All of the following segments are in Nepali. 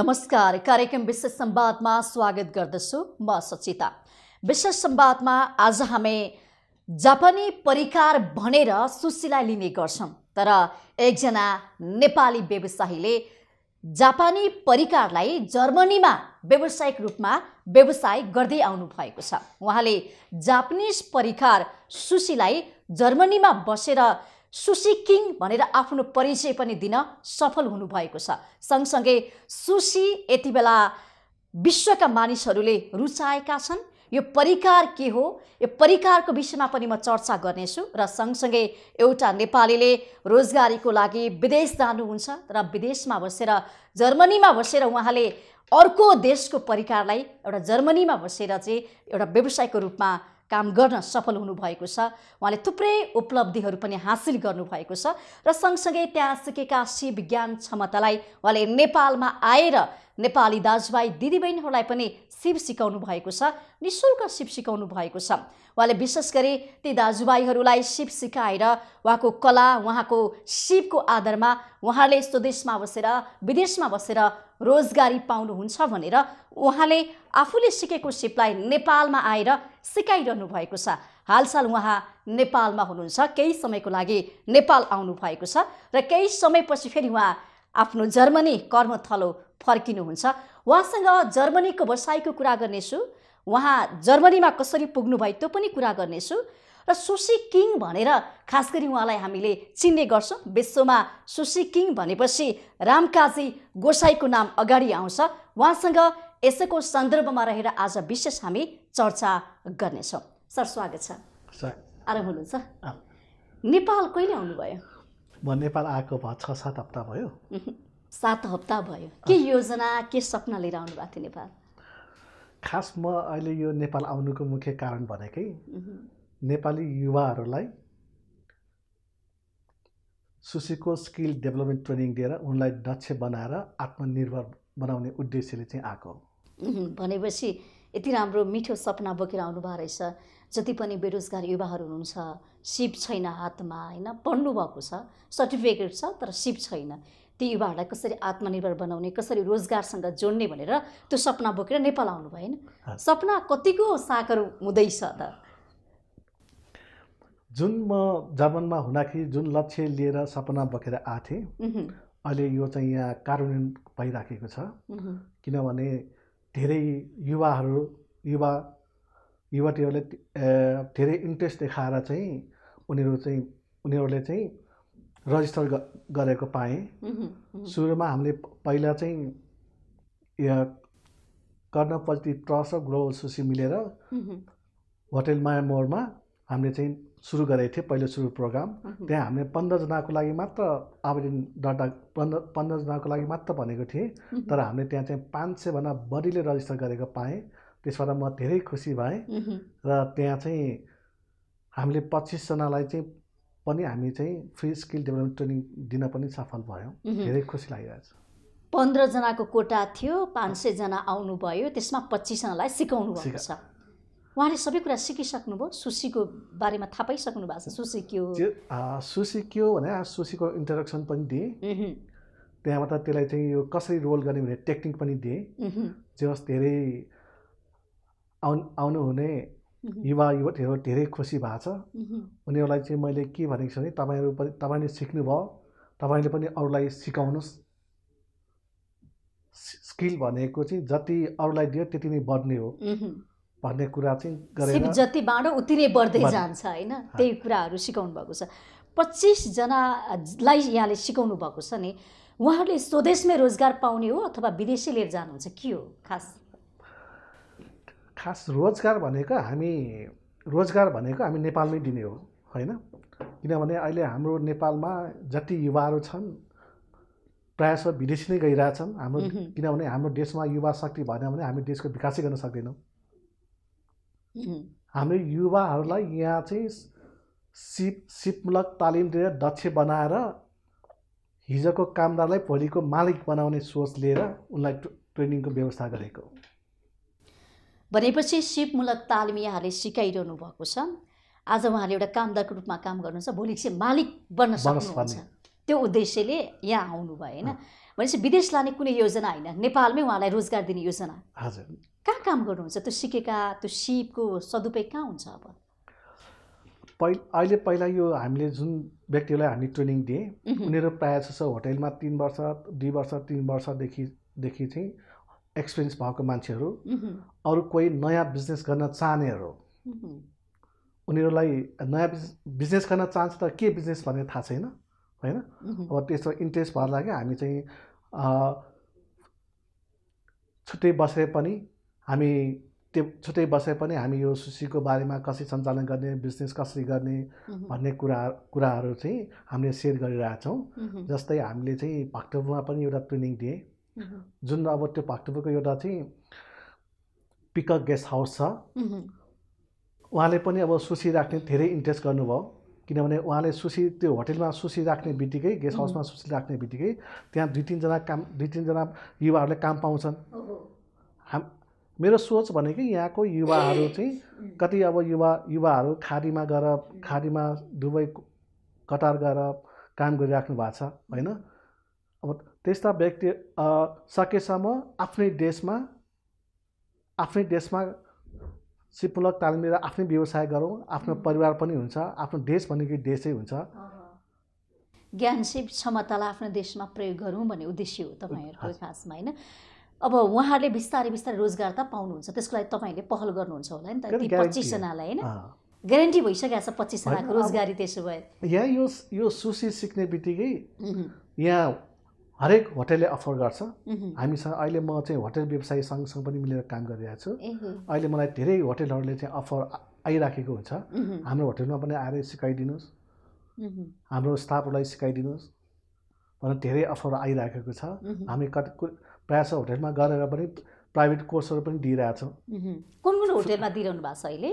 नमस्कार। कार्यक्रम विशेष संवादमा स्वागत गर्दछु म सचिता। विशेष संवादमा आज हामी जापानी परिकार भनेर सुशीलाई लिने गर्छौँ तर एकजना नेपाली व्यवसायीले जापानी परिकारलाई जर्मनीमा व्यावसायिक रूपमा व्यवसाय गर्दै आउनु भएको छ। उहाँले जापानिज परिकार सुशीलाई जर्मनीमा बसेर सुसी किङ भनेर आफ्नो परिचय पनि दिन सफल हुनुभएको छ। सँगसँगै सुसी यति बेला विश्वका मानिसहरूले रुचाएका छन्। यो परिकार के हो? यो परिकारको विषयमा पनि म चर्चा गर्नेछु र सँगसँगै एउटा नेपालीले रोजगारीको लागि विदेश जानुहुन्छ र विदेशमा बसेर जर्मनीमा बसेर उहाँले अर्को देशको परिकारलाई एउटा जर्मनीमा बसेर चाहिँ एउटा व्यवसायको रूपमा काम गर्न सफल हुनुभएको छ। उहाँले थुप्रै उपलब्धिहरू पनि हासिल गर्नुभएको छ र सँगसँगै त्यहाँ सिकेका सी विज्ञान क्षमतालाई उहाँले नेपालमा आएर नेपाली दाजुभाइ दिदीबहिनीहरूलाई पनि सिप सिकाउनु भएको छ नि शुल्क सिप सिकाउनु भएको छ। उहाँले विशेष गरी ती दाजुभाइहरूलाई सिप सिकाएर उहाँको कला उहाँको सिपको आधारमा उहाँले स्वदेशमा बसेर विदेशमा बसेर रोजगारी पाउनुहुन्छ भनेर उहाँले आफूले सिकेको सिपलाई नेपालमा आएर सिकाइरहनु भएको छ। हालसाल उहाँ नेपालमा हुनुहुन्छ केही समयको लागि नेपाल आउनु भएको छ र केही समयपछि फेरि उहाँ आफ्नो जर्मनी कर्मथलो फर्किनुहुन्छ। उहाँसँग जर्मनीको व्यवसायको कुरा गर्नेछु। उहाँ जर्मनीमा कसरी पुग्नुभयो त्यो पनि कुरा गर्नेछु। र सुसी किङ भनेर खास गरी उहाँलाई हामीले चिन्ने गर्छौँ। विश्वमा सुसी किङ भनेपछि रामकाजी गोसाईको नाम अगाडि आउँछ। उहाँसँग यसैको सन्दर्भमा रहेर आज विशेष हामी चर्चा गर्नेछौँ। सर स्वागत छ। आराम हुनुहुन्छ? नेपाल कहिले आउनुभयो? म नेपाल आएको भयो छ सात हप्ता भयो। सात हप्ता भयो। के योजना के सपना लिएर आउनु भएको थियो नेपाल? खास म अहिले यो नेपाल आउनुको मुख्य कारण भनेकै नेपाली युवाहरूलाई सुशीको स्किल डेभलपमेन्ट ट्रेनिङ दिएर उनलाई दक्ष बनाएर आत्मनिर्भर बनाउने उद्देश्यले चाहिँ आएको भनेपछि यति राम्रो मिठो सपना बोकेर आउनुभएको रहेछ। जति पनि बेरोजगार युवाहरू हुनुहुन्छ सिप छैन हातमा होइन? पढ्नुभएको छ सर्टिफिकेट छ तर सिप छैन। ती युवाहरूलाई कसरी आत्मनिर्भर बनाउने कसरी रोजगारसँग जोड्ने भनेर त्यो सपना बोकेर नेपाल आउनुभयो होइन? सपना कतिको साकार हुँदैछ त? जुन म जापानमा हुँदाखेरि जुन लक्ष्य लिएर सपना बोकेर आएको थिएँ अहिले यो चाहिँ यहाँ कार्यान्वयन भइराखेको छ। किनभने धेरै युवाहरू युवा युवतीहरूले धेरै इन्ट्रेस्ट देखाएर चाहिँ उनीहरू चाहिँ उनीहरूले चाहिँ रजिस्टर गरेको पाएँ। सुरुमा हामीले पहिला चाहिँ कर्णपल्टी ट्रस्ट र ग्लोबल सोसी मिलेर होटेल माया मोडमा हामीले चाहिँ सुरु गरेको थियौँ पहिलो सुरु प्रोग्राम। त्यहाँ हामीले पन्ध्रजनाको लागि मात्र आवेदन दर्ता पन्ध्र पन्ध्रजनाको लागि मात्र भनेको थिएँ। तर हामीले त्यहाँ चाहिँ पाँच सयभन्दा बढीले रजिस्टर गरेको पाएँ। त्यसबाट म धेरै खुसी भएँ। र त्यहाँ चाहिँ हामीले पच्चिसजनालाई चाहिँ पनि हामी चाहिँ फ्री स्किल डेभलपमेन्ट ट्रेनिङ दिन पनि सफल भयौँ। धेरै खुसी लागिरहेछ। पन्ध्रजनाको कोटा थियो पाँच सयजना आउनुभयो। त्यसमा पच्चिसजनालाई सिकाउनु भएको छ। उहाँले सबै कुरा सिकिसक्नुभयो। सुसीको बारेमा थाहा पाइसक्नु भएको छ। सुसी के हो सुसी के हो भने सुसीको इन्ट्रोडक्सन पनि दिएँ। त्यहाँबाट त्यसलाई चाहिँ यो कसरी रोल गर्ने भने टेक्निक पनि दिएँ। जे होस् धेरै आउनु आउनुहुने युवा युवतीहरू धेरै खुसी भएको छ। उनीहरूलाई चाहिँ मैले के भनेको छु भने तपाईँहरू पनि तपाईँले सिक्नुभयो। तपाईँले पनि अरूलाई सिकाउनुहोस्। स्किल भनेको चाहिँ जति अरूलाई दियो त्यति नै बढ्ने हो। भन्ने कुरा चाहिँ गरेर जति बाँडो उति नै बढ्दै जान्छ होइन? त्यही कुराहरू सिकाउनु भएको छ। पच्चिसजनालाई यहाँले सिकाउनु भएको छ नि उहाँहरूले स्वदेशमै रोजगार पाउने हो अथवा विदेशी लिएर जानुहुन्छ के हो खास? खास रोजगार भनेको हामी रोजगार भनेको हामी नेपालमै दिने हो होइन? किनभने अहिले हाम्रो नेपालमा जति युवाहरू छन् प्रायः विदेशी नै गइरहेछन्। हाम्रो किनभने हाम्रो देशमा युवा शक्ति भएन भने हामी देशको विकासै गर्न सक्दैनौँ। हाम्रो युवाहरूलाई यहाँ चाहिँ सिप सिपमूलक तालिम दिएर दक्ष बनाएर हिजोको कामदारलाई भोलिको मालिक बनाउने सोच लिएर उनलाई ट्रेनिङको व्यवस्था गरेको भनेपछि सिपमूलक तालिम यहाँहरूले सिकाइरहनु भएको छ। आज उहाँले एउटा कामदारको रूपमा काम गर्नुहुन्छ भोलि चाहिँ मालिक बन्न सक्नुहुन्छ। त्यो उद्देश्यले यहाँ आउनुभयो होइन? भनेपछि विदेश लाने कुनै योजना होइन? नेपालमै उहाँलाई रोजगार दिने योजना। हजुर। कहाँ काम गर्नुहुन्छ? त्यो सिकेका त्यो सिपको सदुपयोग कहाँ हुन्छ अब? पहि अहिले पहिला यो हामीले जुन व्यक्तिलाई हामी ट्रेनिङ दिएँ उनीहरू प्रायः जसो होटेलमा तिन वर्ष दुई वर्ष तिन वर्षदेखि देखि चाहिँ एक्सपिरियन्स भएको मान्छेहरू अरू कोही नयाँ बिजनेस गर्न चाहनेहरू। उनीहरूलाई नयाँ बिज बिजनेस गर्न चाहन्छ तर के बिजनेस भन्ने थाहा छैन होइन? अब त्यस्तो इन्ट्रेस्ट भएर लाग्यो हामी चाहिँ छुट्टै बसे पनि हामी त्यो छुट्टै बसे पनि हामी यो सुसीको बारेमा कसरी सञ्चालन गर्ने बिजनेस कसरी गर्ने भन्ने कुरा कुराहरू चाहिँ हामीले सेयर गरिरहेछौँ। जस्तै हामीले चाहिँ भक्तपुरमा पनि एउटा ट्रेनिङ दिएँ। जुन अब त्यो भक्तपुरको एउटा चाहिँ पिकअप गेस्ट हाउस छ। उहुँ, उहाँले पनि अब सुसी राख्ने धेरै इन्ट्रेस्ट गर्नुभयो। किनभने उहाँले सुसी त्यो होटेलमा सुसी राख्ने बित्तिकै गेस्ट हाउसमा सुसी राख्ने बित्तिकै त्यहाँ दुई तिनजना काम दुई तिनजना युवाहरूले काम पाउँछन्। हाम मेरो सोच भनेकै यहाँको युवाहरू चाहिँ कति अब युवा युवाहरू खाडीमा गएर खाडीमा दुबई कतार गएर काम गरिराख्नु भएको छ होइन? अब त्यस्ता व्यक्ति सकेसम्म आफ्नै देशमा आफ्नै देशमा सिपमूलक तालिम लिएर आफ्नै व्यवसाय गरौँ आफ्नो परिवार पनि हुन्छ आफ्नो देश भनेकै देशै हुन्छ। ज्ञान सिप क्षमतालाई आफ्नो देशमा प्रयोग गरौँ भन्ने उद्देश्य हो तपाईँहरूको। खासमा होइन? अब उहाँहरूले बिस्तारै बिस्तारै रोजगार त पाउनुहुन्छ त्यसको लागि तपाईँहरूले पहल गर्नुहुन्छ होला नि त पच्चिसजनालाई होइन। ग्यारेन्टी भइसकेको छ पच्चिसजनाको रोजगारी त्यसो भए। यहाँ यो यो सुसी सिक्ने बित्तिकै यहाँ हरेक होटेलले अफर गर्छ। हामीसँग अहिले म चाहिँ होटेल व्यवसायी सङ्घसँग पनि मिलेर काम गरिरहेको छु। अहिले मलाई धेरै होटेलहरूले चाहिँ अफर आइराखेको हुन्छ। हाम्रो होटेलमा पनि आएर सिकाइदिनुहोस्। हाम्रो स्टाफहरूलाई सिकाइदिनुहोस्। भनेर धेरै अफर आइराखेको छ। हामी कति प्रायः होटेलमा गएर पनि प्राइभेट कोर्सहरू पनि दिइरहेछौँ। कुन कुन होटेलमा दिइरहनु भएको छ अहिले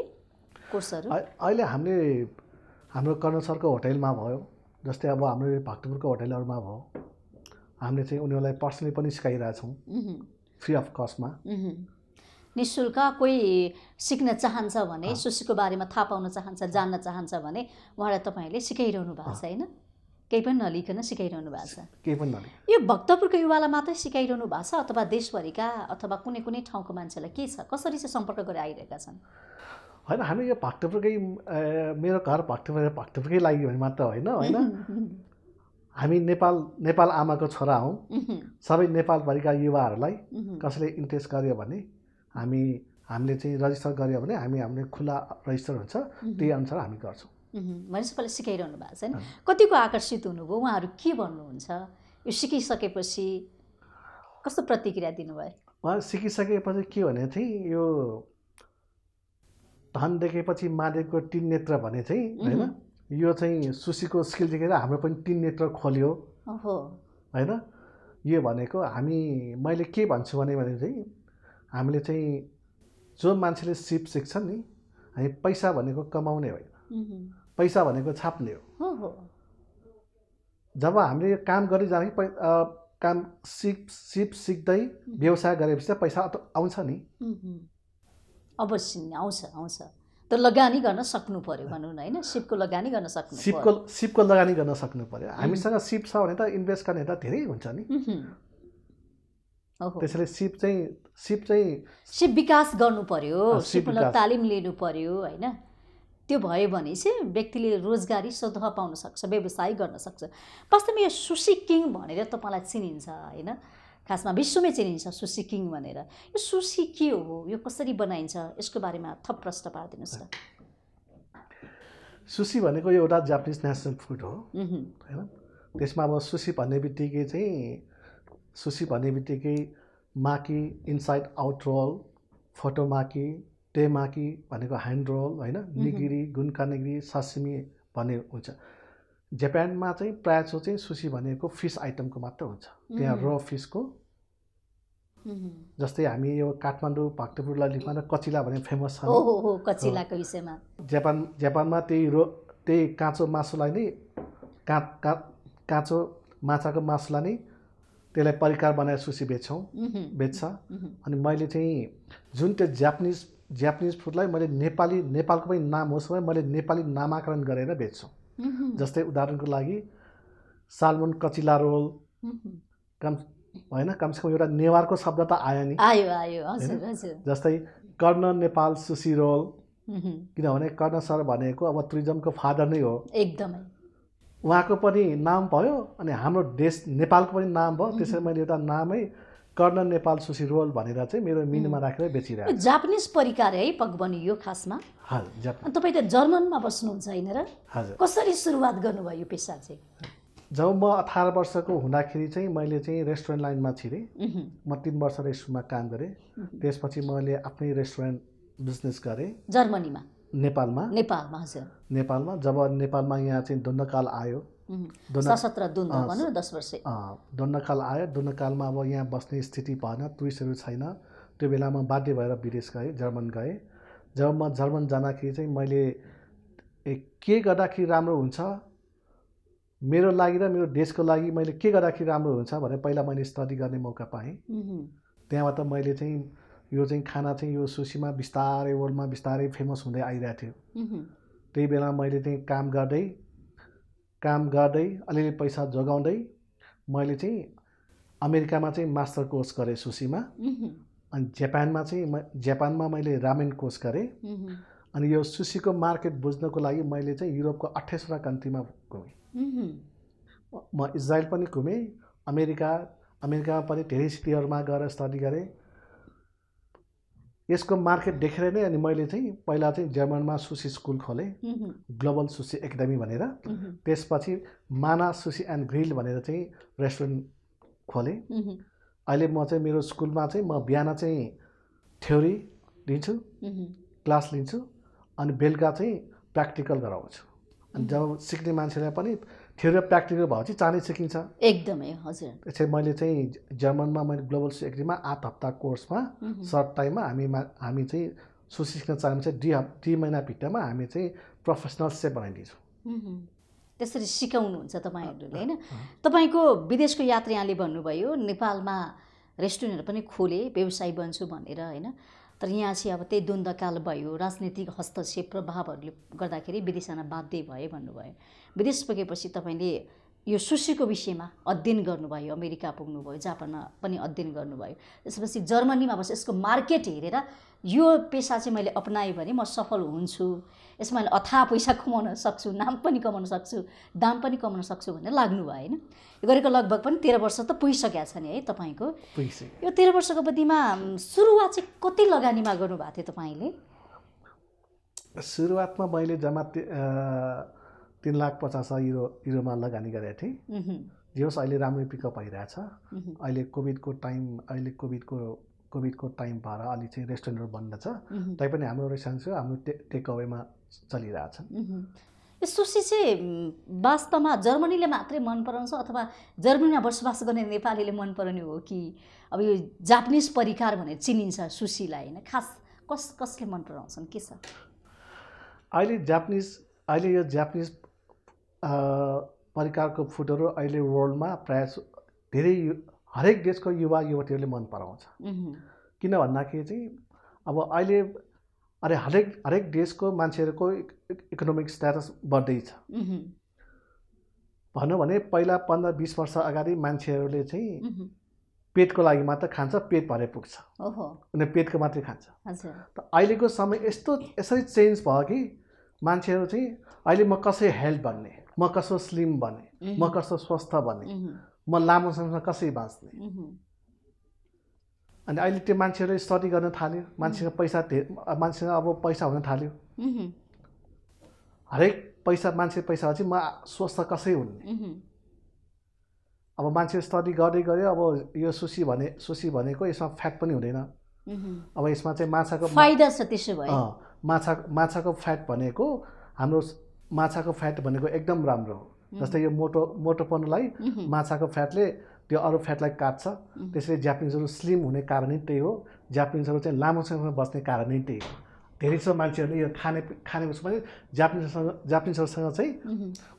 कोर्सहरू? अहिले हामीले हाम्रो कर्ण सरको होटेलमा भयो जस्तै अब हाम्रो भक्तपुरको होटेलहरूमा भयो। हामीले चाहिँ उनीहरूलाई पर्सनली पनि सिकाइरहेछौँ। Free of कस्टमा। नि शुल्क कोही सिक्न चाहन्छ भने। सुसीको बारेमा थाहा पाउन चाहन्छ जान्न चाहन्छ भने उहाँलाई तपाईँहरूले सिकाइरहनु भएको छ होइन? केही पनि नलिकन सिकाइरहनु भएको छ। केही पनि नलिने यो भक्तपुरको युवालाई मात्रै सिकाइरहनु भएको छ अथवा देशभरिका अथवा कुनै कुनै ठाउँको मान्छेलाई के छ? कसरी चाहिँ सम्पर्क गरेर आइरहेका छन्? होइन हामी यो भक्तपुरकै मेरो घर भक्तपुर भक्तपुरकै लागि भने मात्र होइन होइन? हामी नेपाल नेपाल आमाको छोरा हौँ। सबै नेपालभरिका युवाहरूलाई कसैले इन्ट्रेस्ट गर्यो भने हामी हामीले चाहिँ रजिस्टर गर्यो भने हामी हामीले खुला रजिस्टर हुन्छ। त्यही अनुसार हामी गर्छौँ। भनेपछि तपाईँले सिकाइरहनु भएको छैन अँ। कतिको आकर्षित हुनुभयो उहाँहरू के भन्नुहुन्छ? यो सिकिसकेपछि कस्तो प्रतिक्रिया दिनुभयो? उहाँ सिकिसकेपछि के भने चाहिँ यो धन देखेपछि मादेको तिन नेत्र भने चाहिँ होइन? यो चाहिँ सुसीको स्किल देखेर हाम्रो पनि तिन नेत्र खोल्यो। होइन? यो भनेको हामी मैले के भन्छु भने चाहिँ हामीले चाहिँ जो मान्छेले सिप सिक्छन् नि हामी पैसा भनेको कमाउने होइन। पैसा भनेको छाप्ने हो जब हामीले यो काम पै अ, काम सिप सिप सिक्दै व्यवसाय गरेपछि चाहिँ पैसा आउँछ नि। अवश्य नै आउँछ आउँछ। त्यो लगानी गर्न सक्नु पर्यो भनौँ न होइन? सिपको लगानी गर्न सक्नु सिपको सिपको लगानी गर्न सक्नु पर्यो। हामीसँग सिप छ भने त इन्भेस्ट गर्ने त धेरै हुन्छ नि। त्यसैले सिप चाहिँ सिप चाहिँ सिप विकास गर्नु पर्यो। सिपलाई। तालिम लिनु पर्यो होइन? त्यो भयो भने चाहिँ व्यक्तिले रोजगारी स्वतः पाउन सक्छ व्यवसाय गर्न सक्छ। वास्तवमा यो सुसी किङ भनेर तपाईँलाई चिनिन्छ होइन? खासमा विश्वमै चिनिन्छ सुसी किङ भनेर। यो सुसी के हो? यो कसरी बनाइन्छ? यसको बारेमा थप प्रश्न पारिदिनुहोस् न सुसी भनेको एउटा जापानिज नेसनल फुड हो होइन? त्यसमा अब सुसी भन्ने बित्तिकै चाहिँ सुसी भन्ने बित्तिकै माकी इनसाइड आउट रोल फोटो माकी टे माकी भनेको ह्यान्ड रोल होइन निगिरी गुन्का निगिरी सासिमी भन्ने हुन्छ। जापानमा चाहिँ प्रायः जसो चाहिँ सुसी भनेको फिस आइटमको मात्र हुन्छ। त्यहाँ र फिसको। जस्तै हामी यो काठमाडौँ भक्तपुर ललितमा र कचिला भने फेमस छ कचिलाको विषयमा। जापान जापानमा त्यही रो त्यही काँचो मासुलाई नै का काँचो माछाको मासुलाई नै त्यसलाई परिकार बनाएर सुसी बेच्छौँ बेच्छ। अनि मैले चाहिँ जुन त्यो जापानिज जापानिज फुडलाई मैले नेपाली नेपालको पनि नाम होस् भने मैले नेपाली नामाकरण गरेर बेच्छु। जस्तै उदाहरणको लागि सालमन कचिला रोल कम होइन कमसेकम एउटा नेवारको शब्द त आयो नि। आयो आयो जस्तै कर्ण नेपाल सुसी रोल। किनभने कर्ण सर भनेको अब टुरिज्मको फादर नै हो। एकदमै। उहाँको पनि नाम भयो अनि हाम्रो देश नेपालको पनि नाम भयो। त्यसरी मैले एउटा नामै कर्ण नेपाल सुसी रोल भनेर चाहिँ मेरो मिनुमा राखेर बेचिरहेको जापानिज परिकार है पकवानी यो खासमा। हजुर तपाईँ त जर्मनमा बस्नुहुन्छ होइन र? हजुर कसरी सुरुवात गर्नुभयो यो पेसा चाहिँ? जब म अठार वर्षको हुँदाखेरि चाहिँ मैले चाहिँ रेस्टुरेन्ट लाइनमा छिरेँ। म तिन वर्ष रेस्टुरेन्टमा काम गरेँ। त्यसपछि मैले आफ्नै रेस्टुरेन्ट बिजनेस गरेँ। जर्मनीमा? नेपालमा। नेपालमा हजुर। नेपालमा। जब नेपालमा यहाँ चाहिँ द्वन्द्वकाल आयो सशस्त्र द्वन्द्व भनौँ दस वर्ष। द्वन्द्वकाल आयो। द्वन्द्वकालमा अब यहाँ बस्ने स्थिति भएन टुरिस्टहरू छैन। त्यो बेलामा बाध्य भएर विदेश गएँ जर्मन गएँ। जब म जर्मन जाँदाखेरि चाहिँ मैले के गर्दाखेरि राम्रो हुन्छ मेरो लागि र मेरो देशको लागि मैले के गर्दाखेरि राम्रो हुन्छ भनेर पहिला मैले स्टडी गर्ने मौका पाएँ। त्यहाँबाट मैले चाहिँ यो चाहिँ खाना चाहिँ यो सुसीमा बिस्तारै वर्ल्डमा बिस्तारै फेमस हुँदै आइरहेको थियो। त्यही बेला मैले चाहिँ काम गर्दै काम गर्दै अलिअलि पैसा जोगाउँदै मैले चाहिँ अमेरिकामा चाहिँ मास्टर कोर्स गरेँ सुसीमा। अनि जापानमा चाहिँ म जापानमा मैले रामेन कोर्स गरेँ। अनि यो सुसीको मार्केट बुझ्नको लागि मैले चाहिँ युरोपको अठाइसवटा कन्ट्रीमा घुमेँ। म इजरायल पनि घुमेँ अमेरिका अमेरिकामा पनि धेरै सिटीहरूमा गएर स्टडी गरेँ। यसको मार्केट देखेर नै अनि मैले चाहिँ पहिला चाहिँ जर्मनमा सुसी स्कुल खोलेँ। ग्लोबल सुसी एकाडेमी भनेर। त्यसपछि माना सुसी एन्ड ग्रिल भनेर चाहिँ रेस्टुरेन्ट खोलेँ। अहिले म चाहिँ मेरो स्कुलमा चाहिँ म बिहान चाहिँ थ्योरी लिन्छु क्लास लिन्छु अनि बेलुका चाहिँ प्र्याक्टिकल गराउँछु। अनि जब सिक्ने मान्छेलाई पनि थ्योरी र प्र्याक्टिकल भएपछि चाँडै सिकिन्छ। एकदमै हजुर। मैले चाहिँ जर्मनमा मैले ग्लोबल एकाडेमीमा आठ हप्ता कोर्समा सर्ट टाइममा हामी हामी चाहिँ सुसी सिक्न चाहनु चाहिँ दुई हप् दुई महिनाभित्रमा हामी चाहिँ प्रोफेसनल सेप बनाइदिन्छौँ। त्यसरी सिकाउनुहुन्छ तपाईँहरूले होइन? तपाईँको विदेशको यात्रा यहाँले भन्नुभयो नेपालमा रेस्टुरेन्टहरू पनि खोले व्यवसाय बन्छु भनेर होइन? तर यहाँ चाहिँ अब त्यही द्वन्द्वकाल भयो राजनीतिक हस्तक्षेप प्रभावहरूले गर्दाखेरि विदेश जान बाध्य भए भन्नुभयो। विदेश पुगेपछि तपाईँले यो सुशीको विषयमा अध्ययन गर्नुभयो अमेरिका पुग्नुभयो जापानमा पनि अध्ययन गर्नुभयो। त्यसपछि जर्मनीमा बस यसको मार्केट हेरेर यो पेसा चाहिँ मैले अप्नाएँ भने म सफल हुन्छु। यसमा मैले अथाह पैसा कमाउन सक्छु नाम पनि कमाउन सक्छु दाम पनि कमाउन सक्छु भनेर लाग्नुभयो होइन? यो गरेको लगभग पनि तेह्र वर्ष त पुगिसकेको छ नि है तपाईँको। यो तेह्र वर्षको अवधिमा सुरुवात चाहिँ कति लगानीमा गर्नुभएको थियो तपाईँले? सुरुवातमा मैले जम्मा तिन लाख पचास हजार युरो युरोमा लगानी गरेको थिएँ। जे होस् अहिले राम्रै पिकअप भइरहेछ। अहिले कोभिडको टाइम अहिले कोभिडको कोभिडको टाइम भएर अलि चाहिँ रेस्टुरेन्टहरू बन्द छ। तैपनि हाम्रो रेस्टुरेन्ट हाम्रो टे टेक अवेमा चलिरहेछ। सुसी चाहिँ वास्तवमा जर्मनीले मात्रै मन पराउँछ अथवा जर्मनीमा बसोबास गर्ने नेपालीले मन पराउने हो कि अब यो जापानिज परिकार भनेर चिनिन्छ सुसीलाई होइन? खास कस कसले मन पराउँछन्? के छ? अहिले जापानिज अहिले यो जापानिज परिकारको फुडहरू अहिले वर्ल्डमा प्रायः धेरै हरेक देशको युवा युवतीहरूले मन पराउँछ। किन भन्दाखेरि चाहिँ अब अहिले अरे हरेक हरेक देशको मान्छेहरूको इकोनोमिक स्ट्याटस बढ्दैछ भनौँ भने पहिला पन्ध्र बिस वर्ष अगाडि मान्छेहरूले चाहिँ। पेटको लागि मात्र खान्छ पेट भरे पुग्छ। उनीहरू पेटको मात्रै खान्छ। त अहिलेको समय यस्तो यसरी चेन्ज भयो कि मान्छेहरू चाहिँ अहिले म कसरी हेल्थ बन्ने म कसो स्लिम बने? म कसो स्वस्थ बने? म लामो समयसम्म कसरी बाँच्ने? अनि अहिले त्यो मान्छेहरूले स्टडी गर्न थाल्यो। मान्छेको पैसा मान्छेसँग अब पैसा हुन थाल्यो। हरेक पैसा मान्छे पैसा चाहिँ म स्वस्थ कसरी हुने अब मान्छे स्टडी गर्दै गऱ्यो अब यो सुसी भने सुसी भनेको यसमा फ्याट पनि हुँदैन। अब यसमा चाहिँ माछाको फाइदा छ त्यसो भए। माछा माछाको फ्याट भनेको हाम्रो माछाको फ्याट भनेको एकदम राम्रो हो। जस्तै यो मोटो मोटोपनलाई माछाको फ्याटले त्यो अरू फ्याटलाई काट्छ। त्यसरी जापानिजहरू स्लिम हुने कारण नै त्यही हो। जापानिजहरू चाहिँ लामो समयसम्म बस्ने कारण नै त्यही हो। धेरै जसो मान्छेहरूले यो खाने खाने उसमा पनि जापानिजसँग जापानिजहरूसँग चाहिँ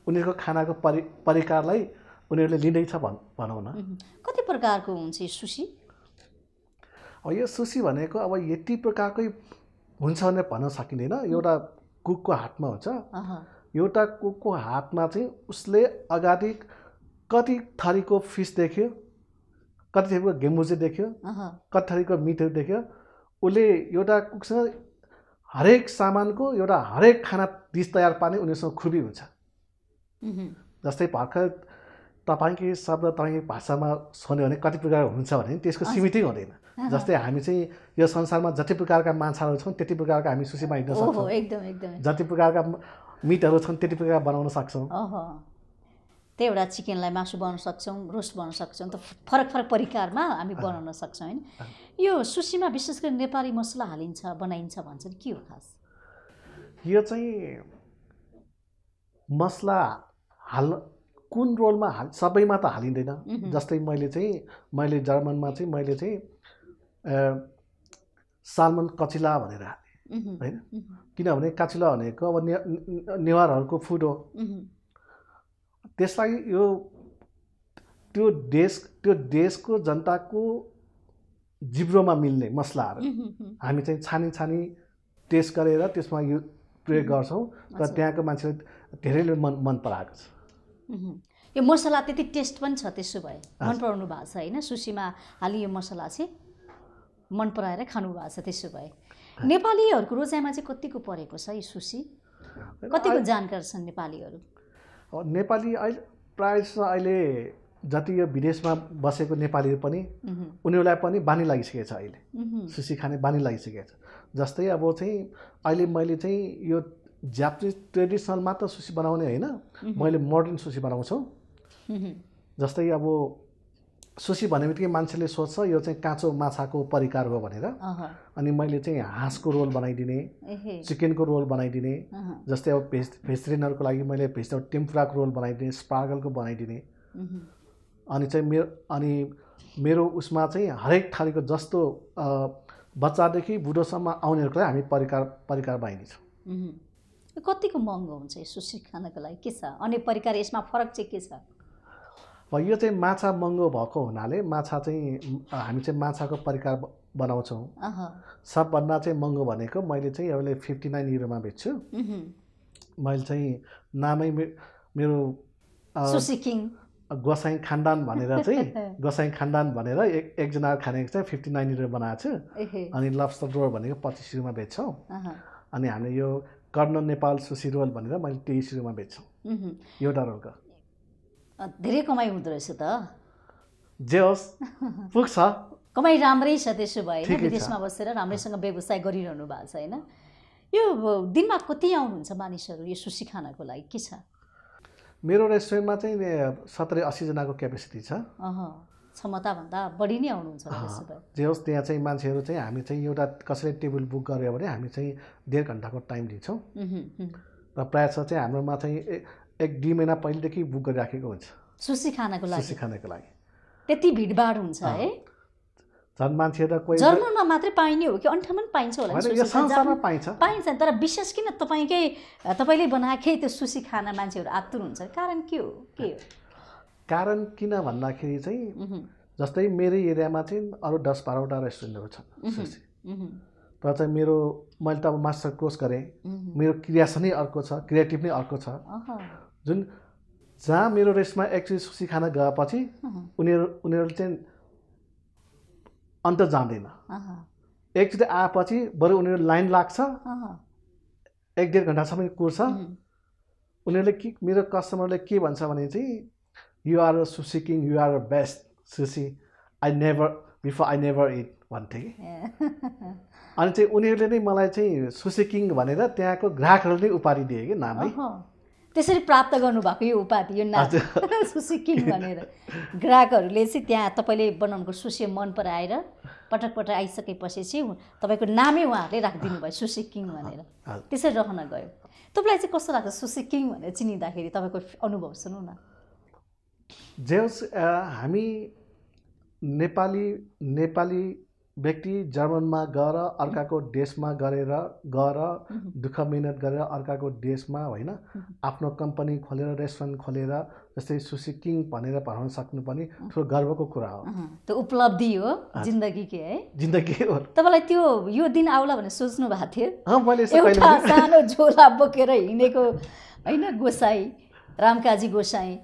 उनीहरूको खानाको परि परिकारलाई उनीहरूले लिँदैछ भन् भनौँ न। कति प्रकारको हुन्छ यो सुसी अब यो सुसी भनेको अब यति प्रकारकै हुन्छ भनेर भन्न सकिँदैन। एउटा कुकको हातमा हुन्छ। एउटा कुकको हातमा चाहिँ उसले अगाडि कति थरीको फिस देख्यो कति थरीको गेमुजे देख्यो कति थरीको मिटहरू देख्यो उसले एउटा कुकसँग हरेक सामानको एउटा हरेक खाना डिस तयार पार्ने उनीहरूसँग खुबी हुन्छ। जस्तै भर्खर तपाईँकै शब्द तपाईँको भाषामा सुन्यो भने कति प्रकार हुन्छ भने त्यसको सीमितै हुँदैन। जस्तै हामी चाहिँ यो संसारमा जति प्रकारका माछाहरू छौँ त्यति प्रकारका हामी सुसीमा हिँड्न सक्छौँ। जति प्रकारका मिटहरू छन् त्यति प्रकार बनाउन सक्छौँ। अह। त्यही एउटा चिकनलाई मासु बनाउन सक्छौँ रोस्ट बनाउन सक्छौँ त फरक फरक परिकारमा हामी बनाउन सक्छौँ होइन? यो सुसीमा विशेष गरी नेपाली मसला हालिन्छ बनाइन्छ भन्छन् के हो खास? यो चाहिँ मसला हाल्न कुन रोलमा हाल सबैमा त हालिँदैन। जस्तै मैले चाहिँ मैले जर्मनमा चाहिँ मैले चाहिँ सालमन कचिला भनेर हालेँ। होइन? किनभने काचिला भनेको अब ने नेवारहरूको फुड हो। त्यसलाई यो त्यो देश त्यो देशको जनताको जिब्रोमा मिल्ने मसलाहरू। हामी चाहिँ छानी छानी टेस्ट गरेर त्यसमा यो प्रयोग गर्छौँ र। त्यहाँको मान्छेले धेरैले मन मन पराएको छ। यो मसला त्यति टेस्ट पनि छ त्यसो भए। मन पराउनु भएको छ होइन? सुसीमा हाली यो मसला चाहिँ मन पराएर खानु भएको छ त्यसो भए। नेपालीहरूको रोजाइमा चाहिँ कतिको परेको छ यो सुसी कतिको जानकार छन् नेपालीहरू? नेपाली अहिले प्रायः जस्तो अहिले जति यो विदेशमा बसेको नेपालीहरू पनि उनीहरूलाई पनि बानी लागिसकेको छ अहिले। सुसी खाने बानी लागिसकेको छ। जस्तै अब चाहिँ अहिले मैले चाहिँ यो जापानिज ट्रेडिसनल मात्र सुसी बनाउने होइन मैले मोडर्न सुसी बनाउँछु। जस्तै अब सुसी भन्ने बित्तिकै मान्छेले सोध्छ यो चाहिँ काँचो माछाको परिकार हो भनेर। अनि मैले चाहिँ हाँसको रोल बनाइदिने चिकनको रोल बनाइदिने जस्तै अब भेज भेजिटेरियनहरूको लागि मैले भेजिटेबल टेम्पुराको रोल बनाइदिने स्पार्गलको बनाइदिने। अनि चाहिँ मेरो अनि मेरो उसमा चाहिँ हरेक थरीको जस्तो बच्चादेखि बुढोसम्म आउनेहरूको लागि हामी परिकार परिकार बनाइदिन्छौँ कतिको महँगो हुन्छ यो सुसी खानको लागि? के छ? अन्य परिकार यसमा फरक चाहिँ के छ? अब यो चाहिँ माछा महँगो भएको हुनाले माछा चाहिँ हामी चाहिँ माछाको परिकार बनाउँछौँ। सबभन्दा चाहिँ महँगो भनेको मैले चाहिँ यसले फिफ्टी नाइन युरोमा बेच्छु। मैले चाहिँ नामै मेरो गोसाइँ खानदान भनेर चाहिँ गोसाइँ खानदान भनेर एक एकजना खानेको चाहिँ फिफ्टी नाइन युरो बनाएको छु। अनि लब्स्टर रोल भनेको पच्चिस रुपियाँमा बेच्छौँ। अनि हामीले यो कर्ण नेपाल सुसी रोल भनेर मैले तेइस रुपियाँमा बेच्छौँ। एउटा रोलको। धेरै कमाइ हुँदो रहेछ त। जे होस् पुग्छ। कमाइ राम्रै छ त्यसो भए होइन? छ। विदेशमा बसेर राम्रैसँग व्यवसाय गरिरहनु भएको छ होइन? यो दिनमा कति आउनुहुन्छ मानिसहरू यो सुसी खानको लागि? के छ? मेरो रेस्टुरेन्टमा चाहिँ सत्तरी असीजनाको क्यापेसिटी छ। क्षमताभन्दा बढी नै आउनुहुन्छ जे होस् त्यहाँ चाहिँ मान्छेहरू चाहिँ हामी चाहिँ एउटा कसैले टेबल बुक गऱ्यो भने हामी चाहिँ डेढ घन्टाको टाइम दिन्छौँ। उहुँ। र प्रायः जस्तो चाहिँ हाम्रोमा चाहिँ एक दुई महिना पहिलेदेखि बुक गरिराखेको हुन्छ। सुसी खानको लागि। सुसी खानको लागि। त्यति भिडभाड हुन्छ है। झन् मान्छेहरू त कोही जर्मनमा मात्रै पाइने हो कि अन्ठामा पनि पाइन्छ होला पाइन्छ। पाइन्छ तर विशेष किन तपाईँकै तपाईँले बनाएकै त्यो सुसी खान मान्छेहरू आतुर हुन्छ? कारण के हो? के हो? कारण किन भन्दाखेरि चाहिँ जस्तै मेरो एरियामा चाहिँ अरू दस बाह्रवटा रेस्टुरेन्टहरू छन् सुसी। तर चाहिँ मेरो मैले त अब मास्टर कोर्स गरेँ। मेरो क्रियास नै अर्को छ क्रिएटिभ नै अर्को छ। जुन जहाँ मेरो रेस्टमा एकचोटि सुसी खान गएपछि उनीहरू उनीहरू चाहिँ अन्त जाँदैन। एकचोटि आएपछि बरु उनीहरू लाइन लाग्छ। एक डेढ घन्टासम्म कुर्छ। उनीहरूले के मेरो कस्टमरले के भन्छ भने चाहिँ you are Susi king you are best Susi I never before I never it भन्थे कि। अनि चाहिँ उनीहरूले नै मलाई चाहिँ सुसी किङ भनेर त्यहाँको ग्राहकहरूले नै उपाधि दिए कि नामै। त्यसरी प्राप्त गर्नुभएको यो उपाधि यो हजुर। सुसी किङ भनेर। ग्राहकहरूले चाहिँ त्यहाँ तपाईँले बनाउनुको सुसी मन पराएर पटक पटक आइसकेपछि चाहिँ तपाईँको नामै उहाँहरूले राखिदिनु भयो सुसी किङ भनेर। त्यसरी रहन गयो। तपाईँलाई चाहिँ कस्तो लाग्छ सुसी किङ भनेर चिनिँदाखेरि तपाईँको अनुभव सुनौ न। जे हामी नेपाली नेपाली व्यक्ति जर्मनमा गएर अर्काको देशमा गरेर गएर दुःख मिहिनेत गरेर अर्काको देशमा होइन आफ्नो कम्पनी खोलेर रेस्टुरेन्ट खोलेर जस्तै सुसी किङ भनेर भनाउन सक्नु पनि ठुलो गर्वको कुरा हो। त्यो उपलब्धि हो जिन्दगीकै है। जिन्दगी हो। तपाईँलाई त्यो यो दिन आउला भनेर सोच्नु भएको थियो। एउटा सानो झोला बोकेर हिँडेको होइन गोसाई रामकाजी गोसाई।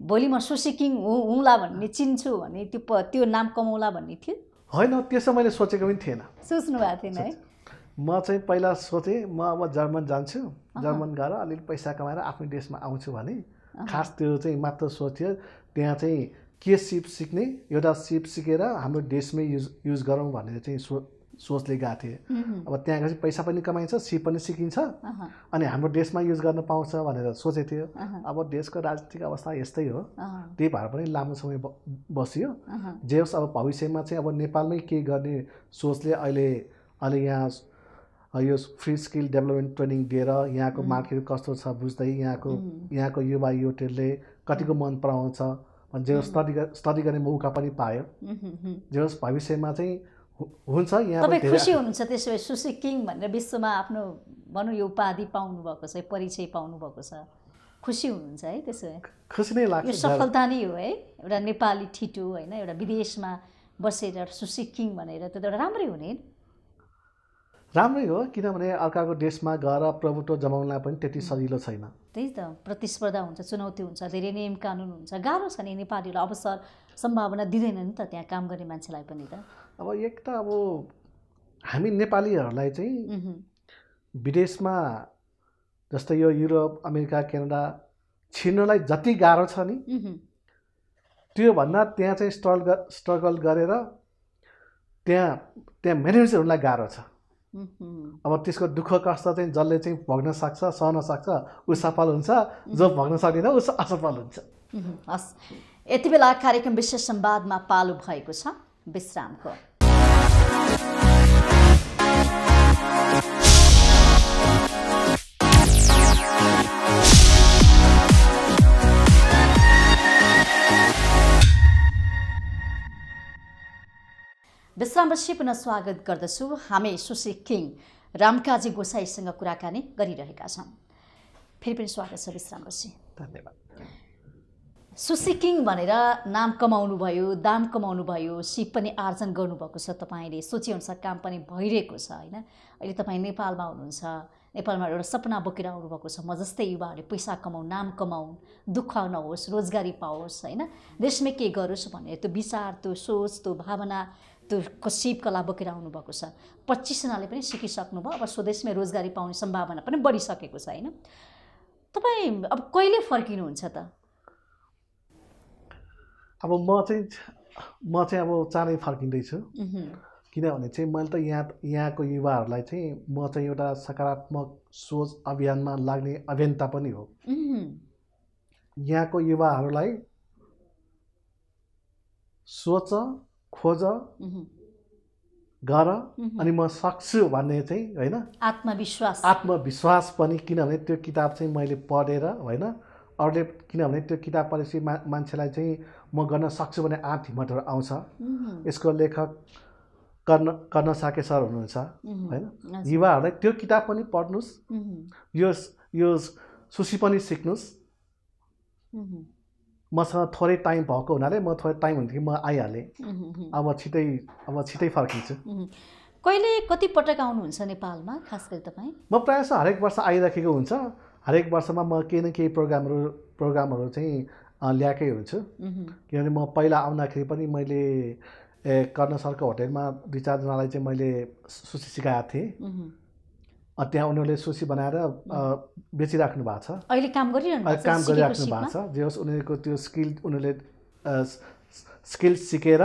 भोलि म सुसी किङ हुँ हुँला भन्ने चिन्छु भने त्यो त्यो नाम कमाउला भन्ने थियो। होइन त्यसो मैले सोचेको पनि थिएन। सोच्नु भएको थिएन है। म चाहिँ पहिला सोचेँ म अब जर्मन जान्छु। जर्मन गएर अलिअलि पैसा कमाएर आफ्नो देशमा आउँछु भने खास त्यो चाहिँ मात्र सोच। थियो त्यहाँ चाहिँ के सिप सिक्ने एउटा सिप सिकेर हाम्रो देशमै युज युज गरौँ भनेर चाहिँ सो सोचले गएको थिएँ। अब त्यहाँ गएपछि पैसा पनि कमाइन्छ सिप पनि सिकिन्छ। अनि हाम्रो देशमा युज गर्न पाउँछ भनेर सोचेको थियो। अब देशको राजनीतिक अवस्था यस्तै हो। त्यही भएर पनि लामो समय बसियो। जे होस् अब भविष्यमा चाहिँ अब नेपालमै के गर्ने सोचले अहिले अहिले यहाँ यो फ्री स्किल डेभलपमेन्ट ट्रेनिङ दिएर यहाँको मार्केट कस्तो छ बुझ्दै यहाँको यहाँको युवा युवतीहरूले कतिको मन पराउँछ। जे होस् स्टडी स्टडी गर्ने मौका पनि पायो। जे होस् भविष्यमा चाहिँ हुन्छ यहाँ तपाईँ खुसी हुनुहुन्छ त्यसो भए सुसी किङ भनेर विश्वमा आफ्नो भनौँ यो उपाधि पाउनुभएको छ परिचय पाउनुभएको छ। खुसी हुनुहुन्छ है त्यसो भए। खुसी नै यो लाग्छ सफलता नै हो है। एउटा नेपाली ठिटो होइन एउटा विदेशमा बसेर सुसी किङ भनेर त्यो त एउटा राम्रै हुने। राम्रै हो किनभने अर्काको देशमा गएर प्रभुत्व जमाउनलाई पनि त्यति सजिलो छैन। त्यही त प्रतिस्पर्धा हुन्छ चुनौती हुन्छ धेरै नियम कानुन हुन्छ गाह्रो छ नि नेपालीलाई अवसर सम्भावना दिँदैन नि त त्यहाँ काम गर्ने मान्छेलाई पनि त। अब एक त अब हामी नेपालीहरूलाई चाहिँ विदेशमा जस्तै यो युरोप अमेरिका क्यानाडा छिर्नलाई जति गाह्रो छ नि त्योभन्दा त्यहाँ चाहिँ स्ट्रगल स्ट्रगल गरेर त्यहाँ त्यहाँ म्यानेज हुनलाई गाह्रो छ। अब त्यसको दुःख कष्ट चाहिँ जसले चाहिँ भोग्न सक्छ सहन सक्छ ऊ सफल हुन्छ जो भोग्न सक्दैन ऊ असफल हुन्छ। हस्। यति बेला कार्यक्रम विशेष संवादमा पालो भएको छ। विश्रामको विश्रामपछि स्वागत गर्दछु। हामी सुशी किङ रामकाजी गोसाईसँग कुराकानी गरिरहेका छौँ। फेरि पनि स्वागत छ विश्रामपछि धन्यवाद। सुसी किङ भनेर नाम कमाउनु भयो दाम कमाउनु भयो सिप पनि आर्जन गर्नुभएको छ तपाईँले। सोचेअनुसार काम पनि भइरहेको छ होइन? अहिले तपाईँ नेपालमा हुनुहुन्छ। नेपालमा एउटा सपना बोकेर आउनुभएको छ। म जस्तै युवाहरूले पैसा कमाउन् नाम कमाउन् दुःख नहोस् रोजगारी पाओस् होइन? देशमै के गरोस् भनेर त्यो विचार त्यो सोच त्यो भावना त्यो सिप कला बोकेर आउनुभएको छ। पच्चिसजनाले पनि सिकिसक्नुभयो। अब स्वदेशमै रोजगारी पाउने सम्भावना पनि बढिसकेको छ होइन? तपाईँ अब कहिले फर्किनुहुन्छ त? अब म चाहिँ म चाहिँ अब चाँडै फर्किँदैछु। किनभने चाहिँ मैले त यहाँ यहाँको युवाहरूलाई चाहिँ म चाहिँ एउटा सकारात्मक सोच अभियानमा लाग्ने अभियन्ता पनि हो। यहाँको युवाहरूलाई सोच खोज गर। अनि म सक्छु भन्ने चाहिँ होइन। आत्मविश्वास। आत्मविश्वास पनि किनभने त्यो किताब चाहिँ मैले पढेर होइन अरूले किनभने त्यो किताब पढेपछि मा मान्छेलाई चाहिँ म गर्न सक्छु भन्ने आँट हिम्मतहरू आउँछ। यसको लेखक कर्ण कर्ण साके सर हुनुहुन्छ होइन? युवाहरूलाई त्यो किताब पनि पढ्नुहोस् यो यो सुसी पनि सिक्नुहोस् मसँग थोरै टाइम भएको हुनाले म थोरै टाइम हुन्थ्यो म आइहालेँ। अब छिटै अब छिटै फर्किन्छु। कहिले कति पटक आउनुहुन्छ नेपालमा खास गरी तपाईँ? म प्रायः जस्तो हरेक वर्ष आइराखेको हुन्छ। हरेक वर्षमा म केही न केही प्रोग्रामहरू प्रोग्रामहरू चाहिँ ल्याएकै हुन्छु। किनभने म पहिला आउँदाखेरि पनि मैले ए कर्ण सरको होटेलमा दुई चारजनालाई चाहिँ मैले सुसी सिकाएको थिएँ। त्यहाँ उनीहरूले सुसी बनाएर बेचिराख्नु भएको छ। अहिले काम गरिरहनु काम गरिराख्नु? भएको छ। जे होस् उनीहरूको त्यो स्किल उनीहरूले स्किल सिकेर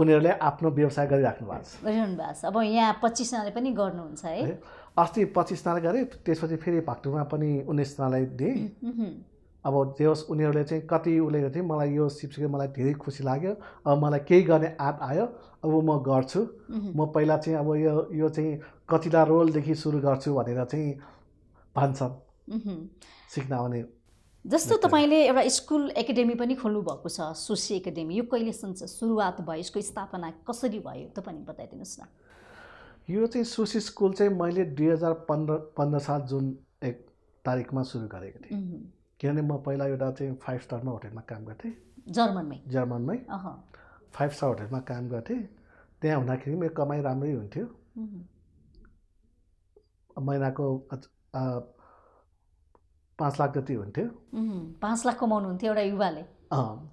उनीहरूले आफ्नो व्यवसाय गरिराख्नु भएको छ। गरिरहनु भएको छ। अब यहाँ पच्चिसजनाले पनि गर्नुहुन्छ है? अस्ति पच्चिसजना गरेँ त्यसपछि फेरि भक्तुमा पनि उन्नाइसजनालाई दिएँ। अब जे होस् उनीहरूले चाहिँ कति उसले चाहिँ मलाई यो सिप सिकेर मलाई धेरै खुसी लाग्यो। अब मलाई केही गर्ने आँट आयो अब म गर्छु। म पहिला चाहिँ अब यो यो चाहिँ कतिवटा रोलदेखि सुरु गर्छु भनेर चाहिँ भन्छन्। सिक्न आउने जस्तो तपाईँले एउटा स्कुल एकाडेमी पनि खोल्नु भएको छ सुसी एकाडेमी यो कहिले सञ्च सुरुवात भयो यसको स्थापना कसरी भयो त्यो पनि बताइदिनुहोस् न। यो चाहिँ सुसी स्कुल चाहिँ मैले दुई हजार पन्ध्र पन्ध्र साल जुन एक तारिकमा सुरु गरेको थिएँ। किनभने म पहिला एउटा चाहिँ फाइभ स्टारमा होटेलमा काम गर्थेँ। जर्मनमै? जर्मनमै। अह। फाइभ स्टार होटेलमा काम गर्थेँ। त्यहाँ हुँदाखेरि मेरो कमाइ राम्रै हुन्थ्यो। महिनाको पाँच लाख जति हुन्थ्यो। पाँच लाख कमाउनुहुन्थ्यो एउटा युवाले?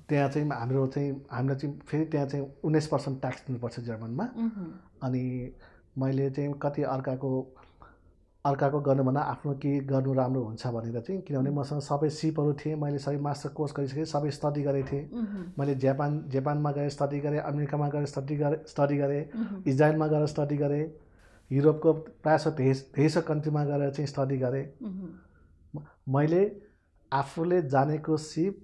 त्यहाँ चाहिँ हाम्रो चाहिँ हामीलाई चाहिँ फेरि त्यहाँ चाहिँ उन्नाइस पर्सेन्ट ट्याक्स दिनुपर्छ जर्मनमा। अनि मैले चाहिँ कति अर्काको अर्काको गर्नु भन्दा आफ्नो के गर्नु राम्रो हुन्छ भनेर चाहिँ किनभने मसँग सबै सिपहरू थिए मैले सबै मास्टर कोर्स गरिसकेँ सबै स्टडी गरेको थिएँ। मैले जापान जापानमा गएर स्टडी गरेँ अमेरिकामा गएर स्टडी गरेँ स्टडी गरेँ इजरायलमा गएर स्टडी गरेँ युरोपको प्रायः धेरै धेरै जसो कन्ट्रीमा गएर चाहिँ स्टडी गरेँ। मैले आफूले जानेको सिप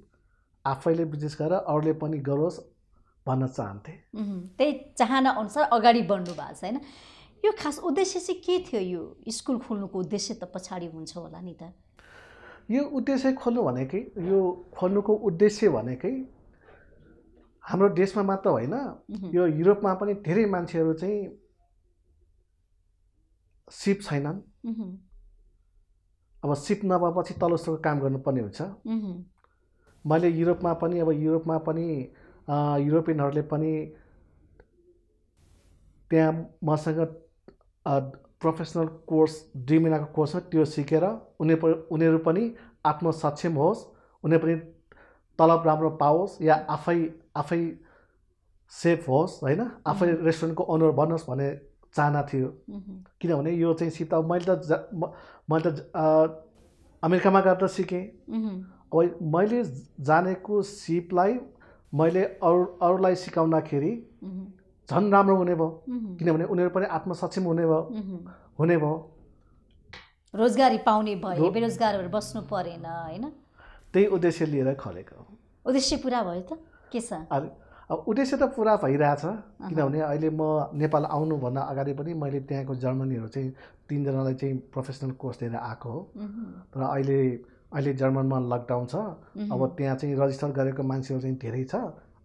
आफैले बिजनेस गरेर अरूले पनि गरोस् भन्न चाहन्थेँ। त्यही चाहना अनुसार अगाडि बढ्नु भएको छ होइन? यो खास उद्देश्य चाहिँ के थियो यो स्कुल खोल्नुको उद्देश्य त पछाडि हुन्छ होला नि त? यो उद्देश्य खोल्नु भनेकै यो खोल्नुको उद्देश्य भनेकै हाम्रो देशमा मात्र होइन यो युरोपमा पनि धेरै मान्छेहरू चाहिँ सिप छैनन्। अब सिप नभएपछि तलस्टोको काम गर्नुपर्ने हुन्छ। मैले युरोपमा पनि अब युरोपमा पनि युरोपियनहरूले पनि त्यहाँ मसँग प्रोफेसनल कोर्स दुई महिनाको कोर्स छ त्यो सिकेर उनीहरू उनीहरू पनि आत्मसक्षम होस् उनीहरू पनि तलब राम्रो पाओस् या आफै आफै सेफ होस् होइन? आफै रेस्टुरेन्टको ओनर बनोस् भन्ने चाहना थियो। किनभने यो चाहिँ सिप त मैले त मैले त अमेरिकामा गएर त सिकेँ। अब मैले जानेको सिपलाई मैले अरू अरूलाई सिकाउँदाखेरि झन् राम्रो हुने भयो। किनभने उनीहरू पनि आत्मसक्षम हुने भयो। हुने भयो। रोजगारी पाउने रो- बेरोजगारहरू बस्नु परेन होइन? त्यही उद्देश्य लिएर खोलेको। उद्देश्य पुरा भयो त? के छ? अब अब उद्देश्य त पुरा भइरहेछ। किनभने अहिले म नेपाल आउनुभन्दा अगाडि पनि मैले त्यहाँको जर्मनीहरू चाहिँ तिनजनालाई चाहिँ प्रोफेसनल कोर्स दिएर आएको हो। तर अहिले अहिले जर्मनमा लकडाउन छ। अब त्यहाँ चाहिँ रजिस्टर गरेको मान्छेहरू चाहिँ धेरै छ।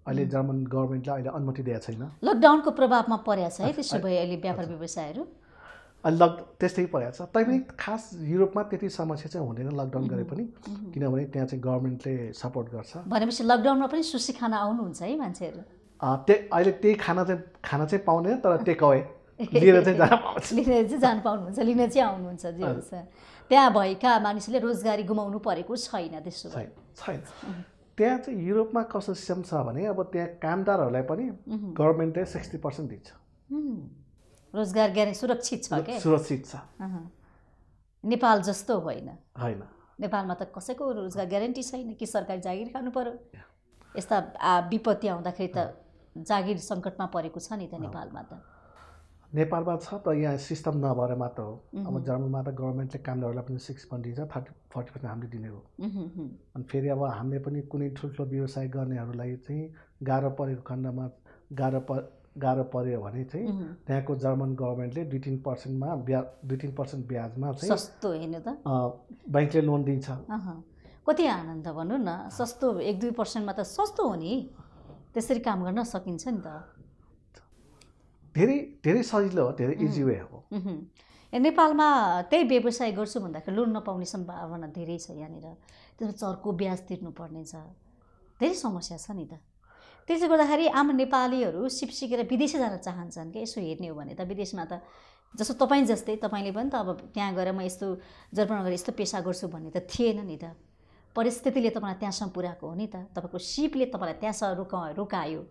अहिले जर्मन गभर्मेन्टले अहिले अनुमति दिएको छैन। लकडाउनको प्रभावमा परेको छ है त्यसो भए अहिले व्यापार व्यवसायहरू? अहिले लक त्यस्तै परेको छ। तैपनि खास युरोपमा त्यति समस्या चाहिँ हुँदैन लकडाउन गरे पनि। किनभने त्यहाँ चाहिँ गभर्मेन्टले सपोर्ट गर्छ। भनेपछि लकडाउनमा पनि सुसी खान आउनुहुन्छ है मान्छेहरू? त्यही अहिले त्यही खाना चाहिँ खाना चाहिँ पाउँदैन तर टेक अवे लिएर चाहिँ जान पाउँछ। लिन चाहिँ जानु पाउनुहुन्छ लिन चाहिँ आउनुहुन्छ जे त्यहाँ भएका मानिसले रोजगारी गुमाउनु परेको छैन त्यसो भए। छैन त्यहाँ चाहिँ युरोपमा कस्तो सिस्टम छ भने अब त्यहाँ कामदारहरूलाई पनि गभर्मेन्टले सिक्सटी पर्सेन्ट दिन्छ। रोजगार ग्यारे सुरक्षित छ क्या सुरक्षित छ। नेपाल जस्तो होइन। होइन। नेपालमा त कसैको रोजगार ग्यारेन्टी छैन कि सरकारी जागिर खानु पर्यो। यस्ता विपत्ति आउँदाखेरि त जागिर सङ्कटमा परेको छ नि त नेपालमा त। नेपालमा छ त यहाँ सिस्टम नभएर मात्र हो। अब जर्मनमा त गभर्मेन्टले कामदारहरूलाई पनि सिक्स पर्सेन्ट दिन्छ थर्टी फोर्टी पर्सेन्ट हामीले दिने हो। अनि फेरि अब हामीले पनि कुनै ठुल्ठुलो व्यवसाय गर्नेहरूलाई चाहिँ गाह्रो परेको खण्डमा गाह्रो प गाह्रो पऱ्यो भने चाहिँ। त्यहाँको जर्मन गभर्मेन्टले दुई तिन पर्सेन्टमा ब्या दुई तिन पर्सेन्ट ब्याजमा चाहिँ सस्तो हेर्नु त। ब्याङ्कले लोन दिन्छ। कति आनन्द भन्नु न सस्तो एक दुई पर्सेन्टमा त सस्तो हो नि। त्यसरी काम गर्न सकिन्छ नि त। धेरै धेरै सजिलो हो धेरै इजी वे हो। नेपालमा त्यही व्यवसाय गर्छु भन्दाखेरि लोन नपाउने सम्भावना धेरै छ यहाँनिर। त्यसमा चर्को ब्याज तिर्नुपर्ने छ। धेरै समस्या छ नि त। त्यसले गर्दाखेरि आम नेपालीहरू सिप सिकेर विदेशै जान चाहन्छन् कि यसो हेर्ने हो भने त। विदेशमा त जस्तो तपाईँ जस्तै तपाईँले पनि त अब त्यहाँ गएर म यस्तो जर्मन गएर यस्तो पेसा गर्छु भन्ने त थिएन नि त। परिस्थितिले तपाईँलाई त्यहाँसम्म पुऱ्याएको हो नि त। तपाईँको सिपले तपाईँलाई त्यहाँसम्म रोका रोकायो।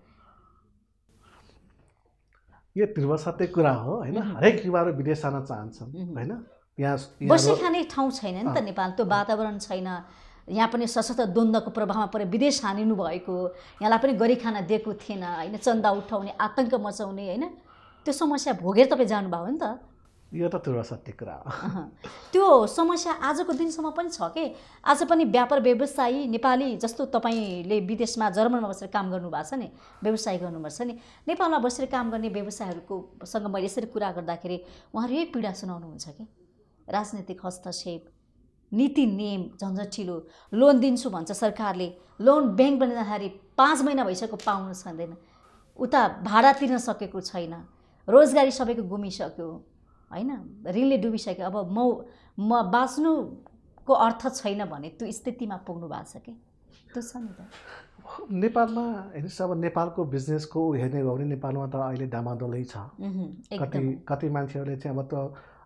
यो ध्रुव सत्य कुरा हो होइन? हरेक युवाहरू विदेश जान चाहन्छन्। होइन? यहाँ बसी खाने ठाउँ छैन नि त नेपाल त्यो वातावरण छैन। यहाँ पनि सशस्त्र द्वन्द्वको प्रभावमा परेर विदेश हानिनु भएको यहाँलाई पनि गरी खान दिएको थिएन होइन? चन्दा उठाउने आतङ्क मचाउने होइन? त्यो समस्या भोगेर तपाईँ जानुभयो नि त। यो त ध्रुव सत्य कुरा हो। त्यो समस्या आजको दिनसम्म पनि छ कि? आज पनि व्यापार व्यवसायी नेपाली जस्तो तपाईँले विदेशमा जर्मनमा बसेर काम गर्नुभएको छ नि? व्यवसाय गर्नुपर्छ नि? नेपालमा बसेर काम गर्ने व्यवसायहरूको सँग मैले यसरी कुरा गर्दाखेरि उहाँहरू यही पीडा सुनाउनुहुन्छ कि? राजनैतिक हस्तक्षेप नीति नियम झन्झटिलो लोन दिन्छु भन्छ सरकारले। लोन ब्याङ्क बनाउँदाखेरि पाँच महिना भइसक्यो पाउनु सक्दैन। उता भाडा तिर्न सकेको छैन। रोजगारी सबैको गुमिसक्यो। होइन? ऋणले डुबिसक्यो अब म म बाँच्नुको अर्थ छैन भने त्यो स्थितिमा पुग्नु भएको छ कि? त्यो छ नि त। नेपालमा हेर्नुहोस् अब नेपालको बिजनेसको हेर्ने हो भने नेपालमा त अहिले डामाडोलै छ। कति कति मान्छेहरूले चाहिँ अब त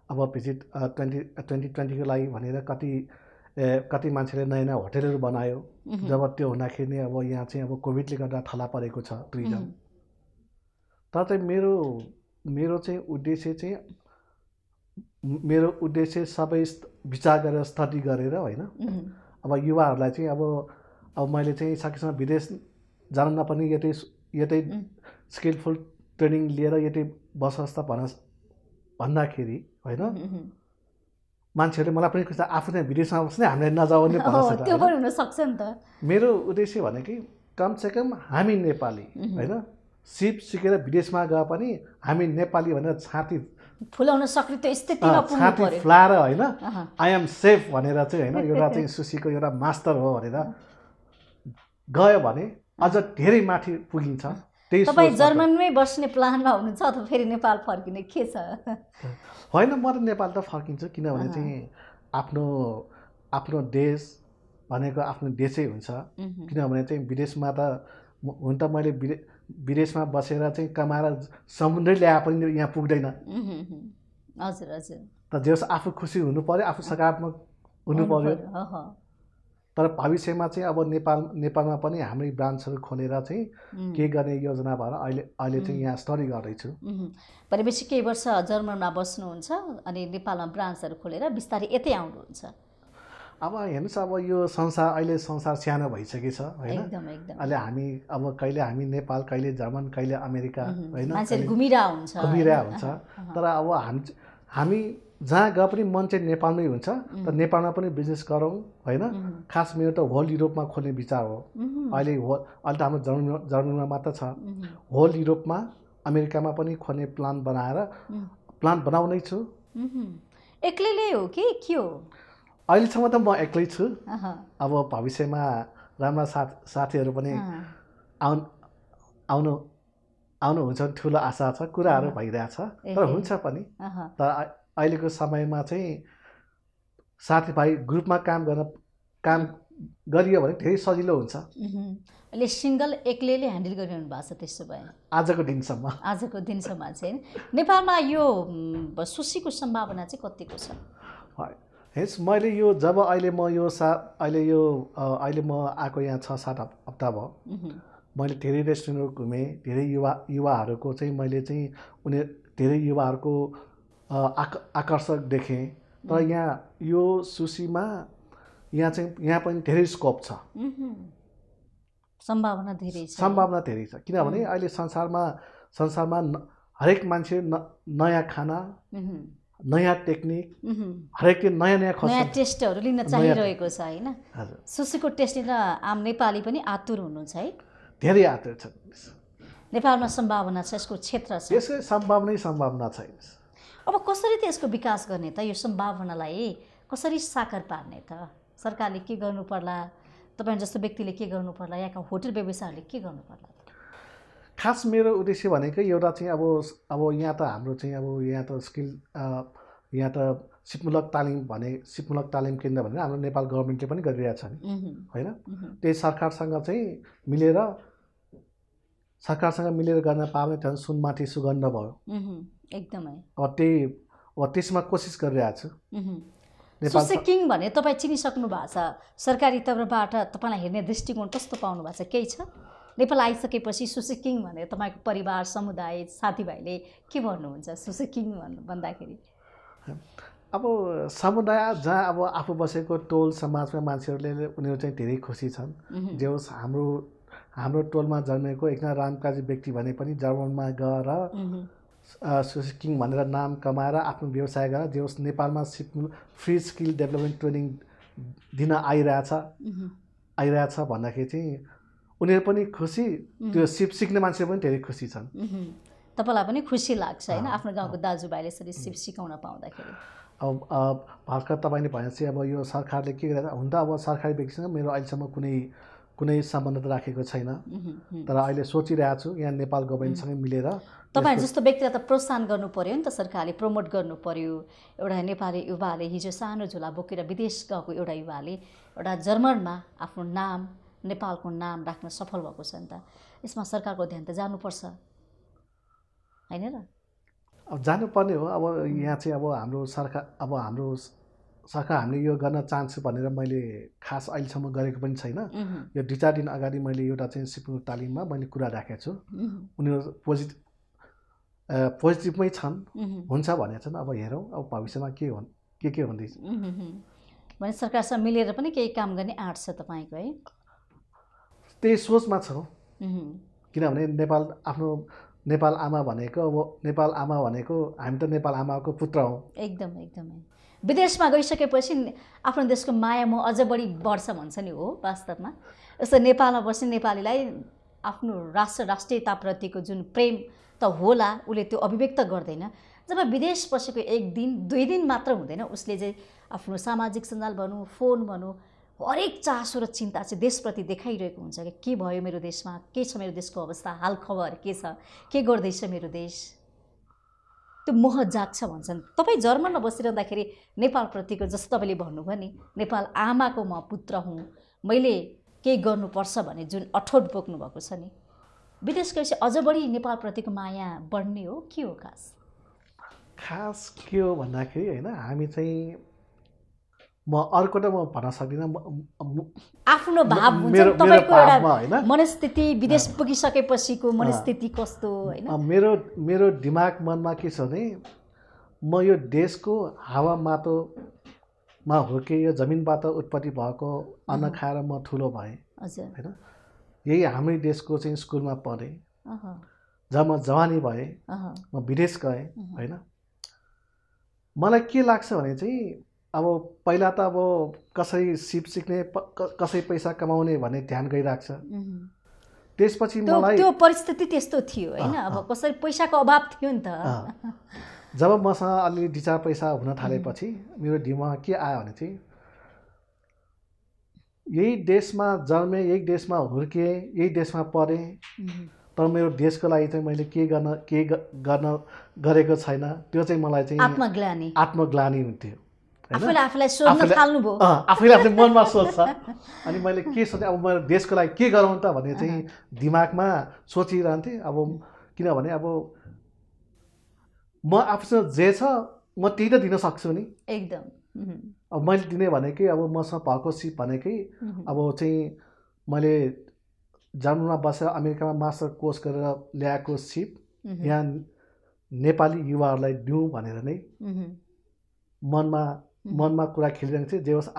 अब भिजिट ट्वेन्टी ट्वेन्टी ट्वेन्टीको लागि भनेर कति ए, कति मान्छेले नयाँ नयाँ होटेलहरू बनायो। जब त्यो हुँदाखेरि नै अब यहाँ चाहिँ अब कोभिडले गर्दा थला परेको छ टुरिज्म तर चाहिँ मेरो मेरो चाहिँ उद्देश्य चाहिँ मेरो उद्देश्य सबै विचार गरेर स्टडी गरेर होइन। अब युवाहरूलाई चाहिँ अब अब मैले चाहिँ सकेसम्म विदेश जान नपर्ने यतै यतै. स्किलफुल ट्रेनिङ लिएर यतै बसोस् त भन भन्दाखेरि होइन मान्छेहरूले मलाई पनि कस्तो आफू चाहिँ विदेशमा बस्ने हामीलाई नजाउने पनि हुनसक्छ नि त। मेरो उद्देश्य भनेकै कमसेकम हामी नेपाली। होइन। सिप सिकेर विदेशमा गए पनि हामी नेपाली भनेर छाती फुलाउन सक्ने त्यो स्थितिमा पुग्नु पर्यो। फुलाएर होइन आई एम सेफ भनेर चाहिँ होइन एउटा चाहिँ सुशीको एउटा मास्टर हो भनेर गयो भने अझ धेरै माथि पुगिन्छ। त्यही तपाईँ। जर्मनमै बस्ने प्लानमा हुनुहुन्छ अथवा फेरि नेपाल फर्किने के छ? होइन म त नेपाल त फर्किन्छु किनभने। चाहिँ आफ्नो आफ्नो देश भनेको आफ्नो देशै हुन्छ। किनभने चाहिँ विदेशमा त हुन त मैले विदे विदेशमा बसेर चाहिँ कमाएर समुद्रै ल्याए पनि यहाँ पुग्दैन। हजुर हजुर। त जे होस् आफू खुसी हुनु पऱ्यो आफू सकारात्मक हुनु पऱ्यो तर भविष्यमा चाहिँ अब नेपाल नेपालमा पनि हाम्रै ब्रान्चहरू खोलेर चाहिँ के गर्ने योजना भएर अहिले अहिले चाहिँ यहाँ स्टडी गर्दैछु। भनेपछि केही वर्ष जर्मनमा बस्नुहुन्छ अनि नेपालमा ब्रान्चहरू खोलेर बिस्तारै यतै आउनुहुन्छ। अब हेर्नुहोस् अब यो संसार अहिले संसार सानो भइसकेको छ होइन अहिले हामी अब कहिले हामी नेपाल कहिले जर्मन कहिले अमेरिका होइन? घुमिरहेको हुन्छ? हुन्छ। तर अब हामी हामी जहाँ गए पनि मन चाहिँ नेपालमै हुन्छ। तर नेपालमा पनि बिजनेस गरौँ होइन? खास मेरो त होल युरोपमा खोल्ने विचार हो। अहिले हो अहिले त हाम्रो जर्मन जर्मनीमा मात्र छ। होल युरोपमा अमेरिकामा पनि खोल्ने प्लान बनाएर प्लान बनाउँदै छु। एक्लैले हो कि? के हो? अहिलेसम्म त म एक्लै छु। अब भविष्यमा राम्रा साथ साथीहरू पनि आउनु आउनु आउनुहुन्छ भने ठुलो आशा छ कुराहरू। भइरहेछ तर। हुन्छ पनि। तर अहिलेको समयमा चाहिँ साथीभाइ ग्रुपमा काम गर्न काम गरियो भने धेरै सजिलो हुन्छ। अहिले सिङ्गल एक्लैले ह्यान्डल गरिरहनु भएको छ त्यसो भए। आजको दिनसम्म। आजको दिनसम्म चाहिँ। नेपालमा यो म, सुशीको सम्भावना चाहिँ कतिको छ? हेस् मैले यो जब अहिले म यो सा अहिले यो अहिले म आएको यहाँ छ सात हप- हप्ता भयो। मैले धेरै रेस्टुरेन्टहरू घुमेँ धेरै युवा युवाहरूको चाहिँ मैले चाहिँ उनीहरू धेरै युवाहरूको आक आकर्षक देखेँ। तर यहाँ यो सुसीमा यहाँ चाहिँ यहाँ पनि धेरै स्कोप छ। सम्भावना धेरै छ। सम्भावना धेरै छ। किनभने अहिले संसारमा संसारमा हरेक मान्छे न नयाँ खाना नयाँ टेक्निक। हरेक दिन नयाँ नयाँ नयाँ टेस्टहरू लिन चाहिरहेको छ होइन? सुशीको टेस्ट लिन आम नेपाली पनि आतुर हुनुहुन्छ है? धेरै आतुर छ। नेपालमा सम्भावना छ यसको क्षेत्र छ। यसै सम्भावनै सम्भावना छैन अब कसरी त यसको विकास गर्ने त यो सम्भावनालाई? कसरी साकार पार्ने त? सरकारले के गर्नु पर्ला? तपाईँ जस्तो व्यक्तिले के गर्नु पर्ला? यहाँका होटल व्यवसायहरूले के गर्नु पर्ला खास मेरो उद्देश्य भनेकै एउटा चाहिँ अब अब यहाँ त हाम्रो चाहिँ अब यहाँ त स्किल यहाँ त सिपमूलक तालिम भने सिपमूलक तालिम केन्द्र भनेर हाम्रो नेपाल गभर्मेन्टले पनि गरिरहेछ नि। होइन? त्यही सरकारसँग चाहिँ मिलेर सरकारसँग मिलेर गर्न पाउने झन् सुनमाथि सुगन्ध भयो। एकदमै। अब त्यही अब त्यसमा कोसिस गरिरहेको छु। मह्म। नेपाल सुसे किङ भने तपाईँ चिनिसक्नु भएको छ। सरकारी तर्फबाट तपाईँलाई हेर्ने दृष्टिकोण कस्तो पाउनु भएको छ? केही छ? नेपाल आइसकेपछि सुसे किङ भनेर तपाईँको परिवार समुदाय साथीभाइले के भन्नुहुन्छ? सुसे किङ भन्नु भन्दाखेरि। अब समुदाय जहाँ अब आफू बसेको टोल समाजमा मान्छेहरूले उनीहरू चाहिँ धेरै खुसी छन्। जे होस् हाम्रो हाम्रो टोलमा जन्मेको एकजना रामकाजी व्यक्ति भने पनि जर्मनमा गएर मह्म, अ, सुशी किङ भनेर नाम कमाएर आफ्नो व्यवसाय गरेर जे होस् नेपालमा सिप फ्री स्किल डेभलपमेन्ट ट्रेनिङ दिन आइरहेछ। आइरहेछ भन्दाखेरि चाहिँ उनीहरू पनि खुसी त्यो सिप सिक्ने मान्छे पनि धेरै खुसी छन्। तपाईँलाई पनि खुसी लाग्छ होइन? आफ्नो गाउँको दाजुभाइले यसरी सिप सिकाउन पाउँदाखेरि। अब भर्खर तपाईँले भनेपछि अब यो सरकारले के गरेर हुन त अब सरकारी व्यक्तिसँग मेरो अहिलेसम्म कुनै कुनै सम्बन्ध त राखेको छैन। तर अहिले सोचिरहेको छु यहाँ नेपाल गभर्मेन्टसँगै मिलेर तपाईँ जस्तो व्यक्तिलाई त प्रोत्साहन गर्नु पर्यो नि त सरकारले प्रमोट गर्नु पर्यो। एउटा नेपाली युवाले हिजो सानो झोला बोकेर विदेश गएको एउटा युवाले एउटा जर्मनमा आफ्नो नाम नेपालको नाम राख्न सफल भएको छ नि त। यसमा सरकारको ध्यान त जानुपर्छ। होइन र? अब जानुपर्ने हो। अब यहाँ चाहिँ अब हाम्रो सरकार अब हाम्रो स- सक हामीले यो गर्न चाहन्छु भनेर मैले खास अहिलेसम्म गरेको पनि छैन। यो दुई चार दिन अगाडि मैले एउटा चाहिँ सिपको तालिममा मैले कुरा राखेको छु। उनीहरू पोजिटिभ पोजिटिभमै छन्। हुन्छ भने चाहिँ अब हेरौँ। अब भविष्यमा के हुन् के के हुँदैछ। भने सरकारसँग मिलेर पनि केही काम गर्ने आँट छ तपाईँको है। त्यही सोचमा छौँ किनभने नेपाल आफ्नो नेपाल आमा भनेको अब नेपाल आमा भनेको हामी त नेपाल आमाको पुत्र हौँ। एकदम एकदमै। विदेशमा गइसकेपछि आफ्नो देशको माया म अझ बढी बढ्छ भन्छ नि हो वास्तवमा। यस्तो नेपालमा बस्ने नेपालीलाई आफ्नो राष्ट्र राष्ट्रियताप्रतिको जुन प्रेम त होला उसले त्यो अभिव्यक्त गर्दैन। जब विदेश बसेको एक दिन दुई दिन मात्र हुँदैन उसले चाहिँ आफ्नो सामाजिक सञ्जाल भनौँ फोन भनौँ हरेक चासो र चिन्ता चाहिँ देशप्रति देखाइरहेको हुन्छ कि के भयो मेरो देशमा? के छ मेरो देशको अवस्था? हाल खबर के छ? के गर्दैछ मेरो देश? त्यो मोह जाग्छ भन्छन्। तपाईँ जर्मनमा बसिरहँदाखेरि नेपालप्रतिको जस्तो तपाईँले भन्नुभयो नि नेपाल आमाको म पुत्र हुँ। मैले केही गर्नुपर्छ भने जुन अठोट बोक्नु भएको छ नि। विदेश गएपछि अझ बढी नेपालप्रतिको माया बढ्ने हो। के हो खास? खास के हो भन्दाखेरि होइन हामी चाहिँ म अर्को त म भन्न सक्दिनँ आफ्नो भाव मेरो होइन? मनस्थिति विदेश पुगिसकेपछिको मनस्थिति कस्तो होइन? मेरो मेरो दिमाग मनमा के छ भने म यो देशको हावा माटोमा हुर्के यो जमिनबाट उत्पत्ति भएको अन्न। खाएर म ठुलो भएँ होइन? यही हाम्रै देशको चाहिँ स्कुलमा पढेँ अह, जब म जवानी भएँ म विदेश गएँ। होइन? मलाई के लाग्छ भने चाहिँ अब पहिला त अब कसरी सिप सिक्ने कसरी पैसा कमाउने भन्ने ध्यान गइरहेको छ। त्यसपछि त्यो मलाई त्यो परिस्थिति त्यस्तो थियो होइन अब। कसरी पैसाको अभाव थियो नि त। जब मसँग दुई चार पैसा हुन थालेपछि मेरो दिमागमा के आयो भने चाहिँ यही देशमा जन्मेँ यही देशमा हुर्केँ यही देशमा पढेँ। तर मेरो देशको लागि चाहिँ मैले के गर्न के गर्न गरेको छैन त्यो चाहिँ मलाई चाहिँ आत्मग्लानी आत्मग्लानी हुन्थ्यो आफूले आफूले मनमा सोच्छ अनि मैले के सोचेँ अब मेरो देशको लागि के गरौँ त भन्ने चाहिँ दिमागमा सोचिरहन्थेँ। अब किनभने अब म आफूसँग जे छ म त्यही त दिन सक्छु नि। एकदम। अब मैले दिने भनेकै अब मसँग भएको सिप भनेकै अब चाहिँ मैले जर्मनमा बसेर अमेरिकामा मास्टर कोर्स गरेर ल्याएको सिप यहाँ नेपाली युवाहरूलाई दिउँ भनेर नै मनमा। मनमा कुरा खेलिरहेको थियो जे होस्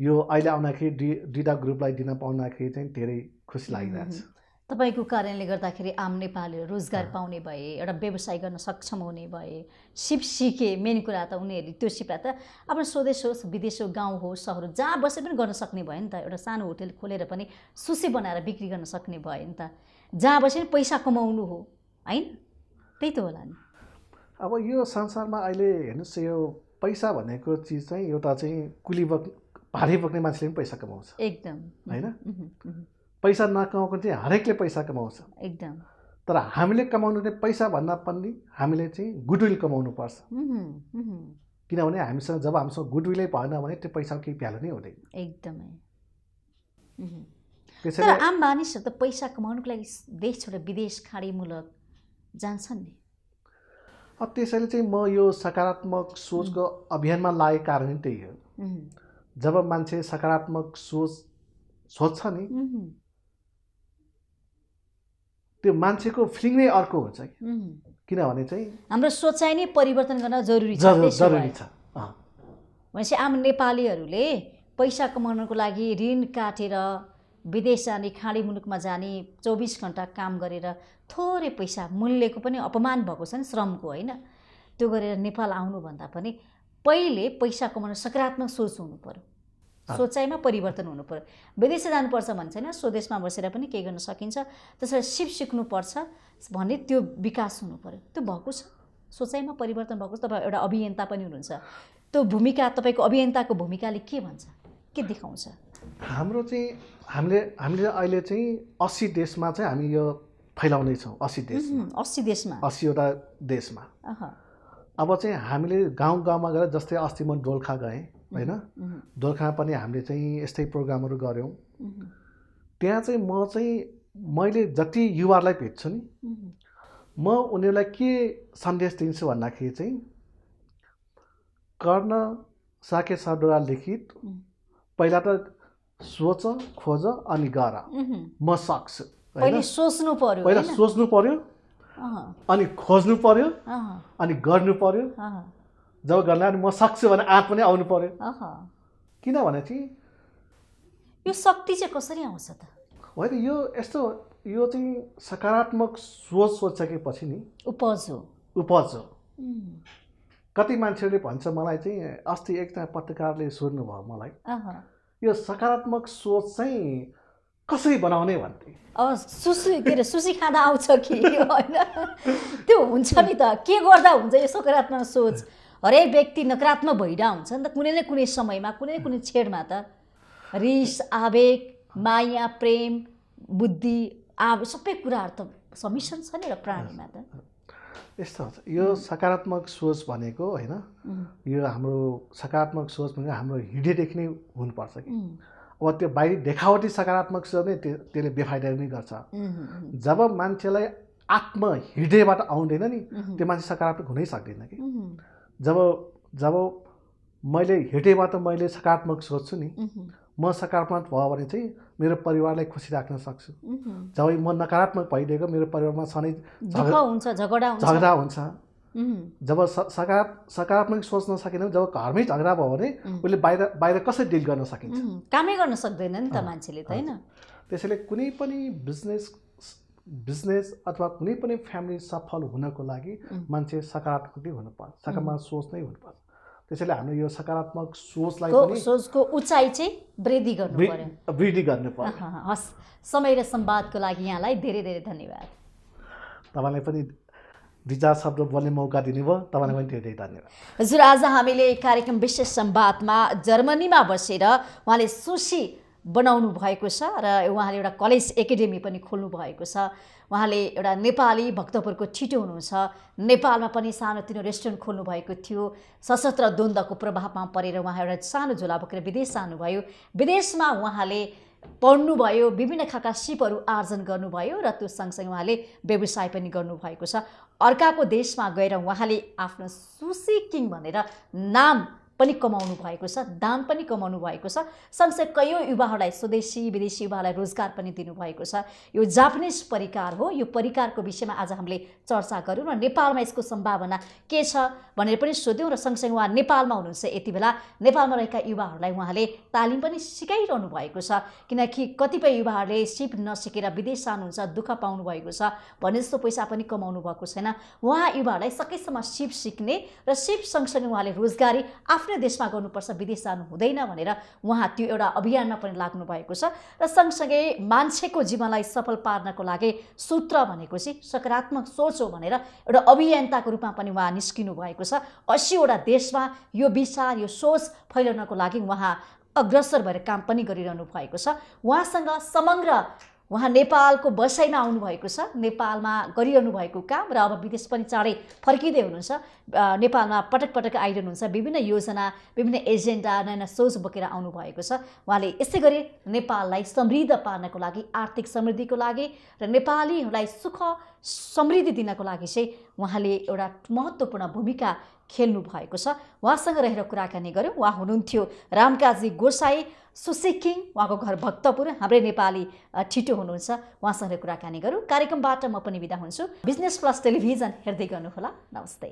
यो अहिले आउँदाखेरि दुई दुईवटा ग्रुपलाई दिन पाउँदाखेरि चाहिँ धेरै खुसी लागिरहेको छ। तपाईँको कारणले गर्दाखेरि आम नेपालीहरू रोजगार पाउने भए एउटा व्यवसाय गर्न सक्षम हुने भए सिप सिके मेन कुरा त उनीहरूले त्यो सिपलाई त आफ्नो स्वदेश होस् विदेश हो गाउँ होस् सहर जहाँ बसे पनि गर्न सक्ने भयो नि त। एउटा सानो होटेल खोलेर पनि सुसी बनाएर बिक्री गर्न सक्ने भयो नि त। जहाँ बसे पनि पैसा कमाउनु हो होइन? त्यही त होला नि। अब यो संसारमा अहिले हेर्नुहोस् यो पैसा भनेको चिज चाहिँ एउटा चाहिँ कुली बोक भारी बोक्ने मान्छेले पनि पैसा कमाउँछ। एकदम। होइन? पैसा नकमाएको चाहिँ हरेकले पैसा कमाउँछ। एकदम। तर हामीले कमाउनु चाहिँ पैसा भन्दा पनि हामीले चाहिँ गुडविल कमाउनु पर्छ। किनभने हामीसँग जब हामीसँग गुडविलै भएन भने त्यो पैसाको केही भ्यालु नै हुँदैन। एकदमै। तर आम मानिसहरू त पैसा कमाउनुको लागि देश छोडेर विदेश खाडी मुलक जान्छन् नि। त्यसैले चाहिँ म यो सकारात्मक सोचको अभियानमा लागेको कारण त्यही हो। जब मान्छे सकारात्मक सोच सोच्छ नि त्यो मान्छेको फिलिङ नै अर्को हुन्छ कि। किनभने चाहिँ हाम्रो सोचाइ नै परिवर्तन गर्न जरुरी छ जरुरी। छ। भनेपछि आम नेपालीहरूले पैसा कमाउनको लागि ऋण काटेर विदेश जाने खाडी मुलुकमा जाने चौबिस घन्टा काम गरेर थोरै पैसा मूल्यको पनि अपमान भएको छ नि श्रमको होइन? त्यो गरेर नेपाल आउनुभन्दा पनि पहिले पैसा कमाउन सकारात्मक सोच हुनु पर्यो। सोचाइमा परिवर्तन हुनु पर्यो। विदेश जानुपर्छ भने छैन स्वदेशमा बसेर पनि केही गर्न सकिन्छ। त्यसरी सिप सिक्नुपर्छ भन्ने त्यो विकास हुनु पर्यो। त्यो भएको छ। सोचाइमा परिवर्तन भएको छ। तपाईँ एउटा अभियन्ता पनि हुनुहुन्छ। त्यो भूमिका तपाईँको अभियन्ताको भूमिकाले के भन्छ? के देखाउँछ? हाम्रो चाहिँ हामीले हामीले अहिले चाहिँ अस्सी देशमा चाहिँ हामी यो फैलाउँदैछौँ अस्सी देशमा उहुँ, अस्सी देशमा। अस्सीवटा देशमा। अब चाहिँ हामीले गाउँ गाउँमा गएर जस्तै अस्ति म दोलखा गएँ होइन? दोलखामा पनि हामीले चाहिँ यस्तै प्रोग्रामहरू गऱ्यौँ। त्यहाँ चाहिँ म चाहिँ मैले जति युवाहरूलाई भेट्छु नि म उनीहरूलाई के सन्देश दिन्छु भन्दाखेरि चाहिँ गर्न साके शब्दद्वारा लिखित. पहिला त सोच खोज अनि गर। म सक्छु सोच्नु पर्यो पहिला? सोच्नु पर्यो अनि खोज्नु पर्यो अनि गर्नु पर्यो। जब गर्न अनि म सक्छु भने आँट पनि आउनु पर्यो। किनभने चाहिँ यो शक्ति चाहिँ कसरी आउँछ त? होइन यो यस्तो यो चाहिँ सकारात्मक सोच सोचिसकेपछि नि उपज हो। उपज हो। कति मान्छेहरूले भन्छ मलाई चाहिँ अस्ति एकजना पत्रकारले सोध्नुभयो मलाई। यो सकारात्मक सोच चाहिँ कसरी बनाउने भन्थे? सुसु के अरे सुसी खाँदा आउँछ कि? होइन? त्यो हुन्छ नि त। के गर्दा हुन्छ यो सकारात्मक सोच? हरेक व्यक्ति नकारात्मक भइरहेको हुन्छ नि त कुनै न कुनै समयमा कुनै न कुनै छेडमा त। रिस आवेग माया प्रेम बुद्धि आव सबै कुराहरू त समिश्रण छ नि एउटा प्राणीमा त। यस्तो यो सकारात्मक सोच भनेको होइन यो हाम्रो सकारात्मक सोच भनेको हाम्रो हृदयदेखि नै हुनुपर्छ कि। अब त्यो बाहिर देखावटी सकारात्मक सोच नै त्यो त्यसले बेफाइदा नै गर्छ। जब मान्छेलाई आत्म हृदयबाट आउँदैन नि त्यो मान्छे सकारात्मक हुनै सक्दैन कि। जब जब मैले हृदयबाट मैले सकारात्मक सोच्छु नि म सकारात्मक भयो भने चाहिँ मेरो परिवारलाई खुसी राख्न सक्छु। जब म नकारात्मक भइदिएको मेरो परिवारमा सधैँ झगडा हुन्छ झगडा हुन्छ। उम्, जब सकारा सकारात्मक सोच्न सकेन जब घरमै झगडा भयो भने. उसले बाहिर बाहिर कसरी डिल गर्न सकिन्छ? कामै गर्न सक्दैन नि त मान्छेले त होइन? त्यसैले कुनै पनि बिजनेस बिजनेस अथवा कुनै पनि फ्यामिली सफल हुनको लागि. मान्छे सकारात्मकै हुनुपर्छ सकारात्मक सोच नै हुनुपर्छ। त्यसैले हाम्रो यो सकारात्मक सोचलाई पनि सोचको उचाइ चाहिँ वृद्धि गर्नु पर्यो। वृद्धि गर्नु पर्यो। हस्। समय र संवादको लागि यहाँलाई धेरै धेरै धन्यवाद। तपाईँलाई पनि दुई चार शब्द बोल्ने मौका दिनुभयो। तपाईँलाई पनि धेरै धेरै धन्यवाद। हजुर आज हामीले कार्यक्रम विशेष संवादमा जर्मनीमा बसेर उहाँले सुसी बनाउनु भएको छ र उहाँले एउटा कलेज एकाडेमी पनि खोल्नु भएको छ। उहाँले एउटा नेपाली भक्तपुरको छिटो हुनुहुन्छ। नेपालमा पनि सानोतिनो रेस्टुरेन्ट खोल्नु भएको थियो। सशस्त्र द्वन्द्वको प्रभावमा परेर उहाँ एउटा सानो झोला बोकेर विदेश जानुभयो। विदेशमा उहाँले पढ्नुभयो विभिन्न खालका सिपहरू आर्जन गर्नुभयो र त्यो सँगसँगै उहाँले व्यवसाय पनि गर्नुभएको छ। अर्काको देशमा गएर उहाँले आफ्नो सुसी किङ भनेर नाम पनि कमाउनु भएको छ दाम पनि कमाउनु भएको छ सँगसँगै कैयौँ युवाहरूलाई स्वदेशी विदेशी युवाहरूलाई रोजगार पनि दिनुभएको छ। यो जापानिज परिकार हो यो परिकारको विषयमा आज हामीले चर्चा गऱ्यौँ र नेपालमा यसको सम्भावना के छ भनेर पनि सोध्यौँ र सँगसँगै उहाँ नेपालमा हुनुहुन्छ। यति बेला नेपालमा रहेका युवाहरूलाई उहाँले तालिम पनि सिकाइरहनु भएको छ किनकि कतिपय युवाहरूले सिप नसिकेर विदेश जानुहुन्छ दुःख पाउनु भएको छ भने जस्तो पैसा पनि कमाउनु भएको छैन। उहाँ युवाहरूलाई सकेसम्म सिप सिक्ने र सिप सँगसँगै उहाँले रोजगारी आफ्नै देशमा गर्नुपर्छ विदेश जानु हुँदैन भनेर उहाँ त्यो एउटा अभियानमा पनि लाग्नु भएको छ र सँगसँगै मान्छेको जीवनलाई सफल पार्नको लागि सूत्र भनेको चाहिँ सकारात्मक सोच हो भनेर एउटा अभियन्ताको रूपमा पनि उहाँ निस्किनु भएको छ। अस्सीवटा देशमा यो विचार यो सोच फैलाउनको लागि उहाँ अग्रसर भएर काम पनि गरिरहनु भएको छ। उहाँसँग समग्र उहाँ नेपालको बसाइमा आउनुभएको छ नेपालमा गरिरहनु भएको काम र अब विदेश पनि चाँडै फर्किँदै हुनुहुन्छ नेपालमा पटक पटक आइरहनुहुन्छ विभिन्न योजना विभिन्न एजेन्डा नयाँ नयाँ सोच बोकेर आउनुभएको छ। उहाँले यसै गरी नेपाललाई समृद्ध पार्नको लागि आर्थिक समृद्धिको लागि र नेपालीहरूलाई सुख समृद्धि दिनको लागि चाहिँ उहाँले एउटा महत्त्वपूर्ण भूमिका खेल्नु भएको छ। उहाँसँग रहेर कुराकानी गऱ्यौँ। उहाँ हुनुहुन्थ्यो रामकाजी गोसाई सुसिकिङ उहाँको घर भक्तपुर हाम्रै नेपाली छिटो हुनुहुन्छ। उहाँसँग कुराकानी गरौँ कार्यक्रमबाट म पनि विदा हुन्छु। बिजनेस प्लस टेलिभिजन हेर्दै गर्नुहोला। नमस्ते।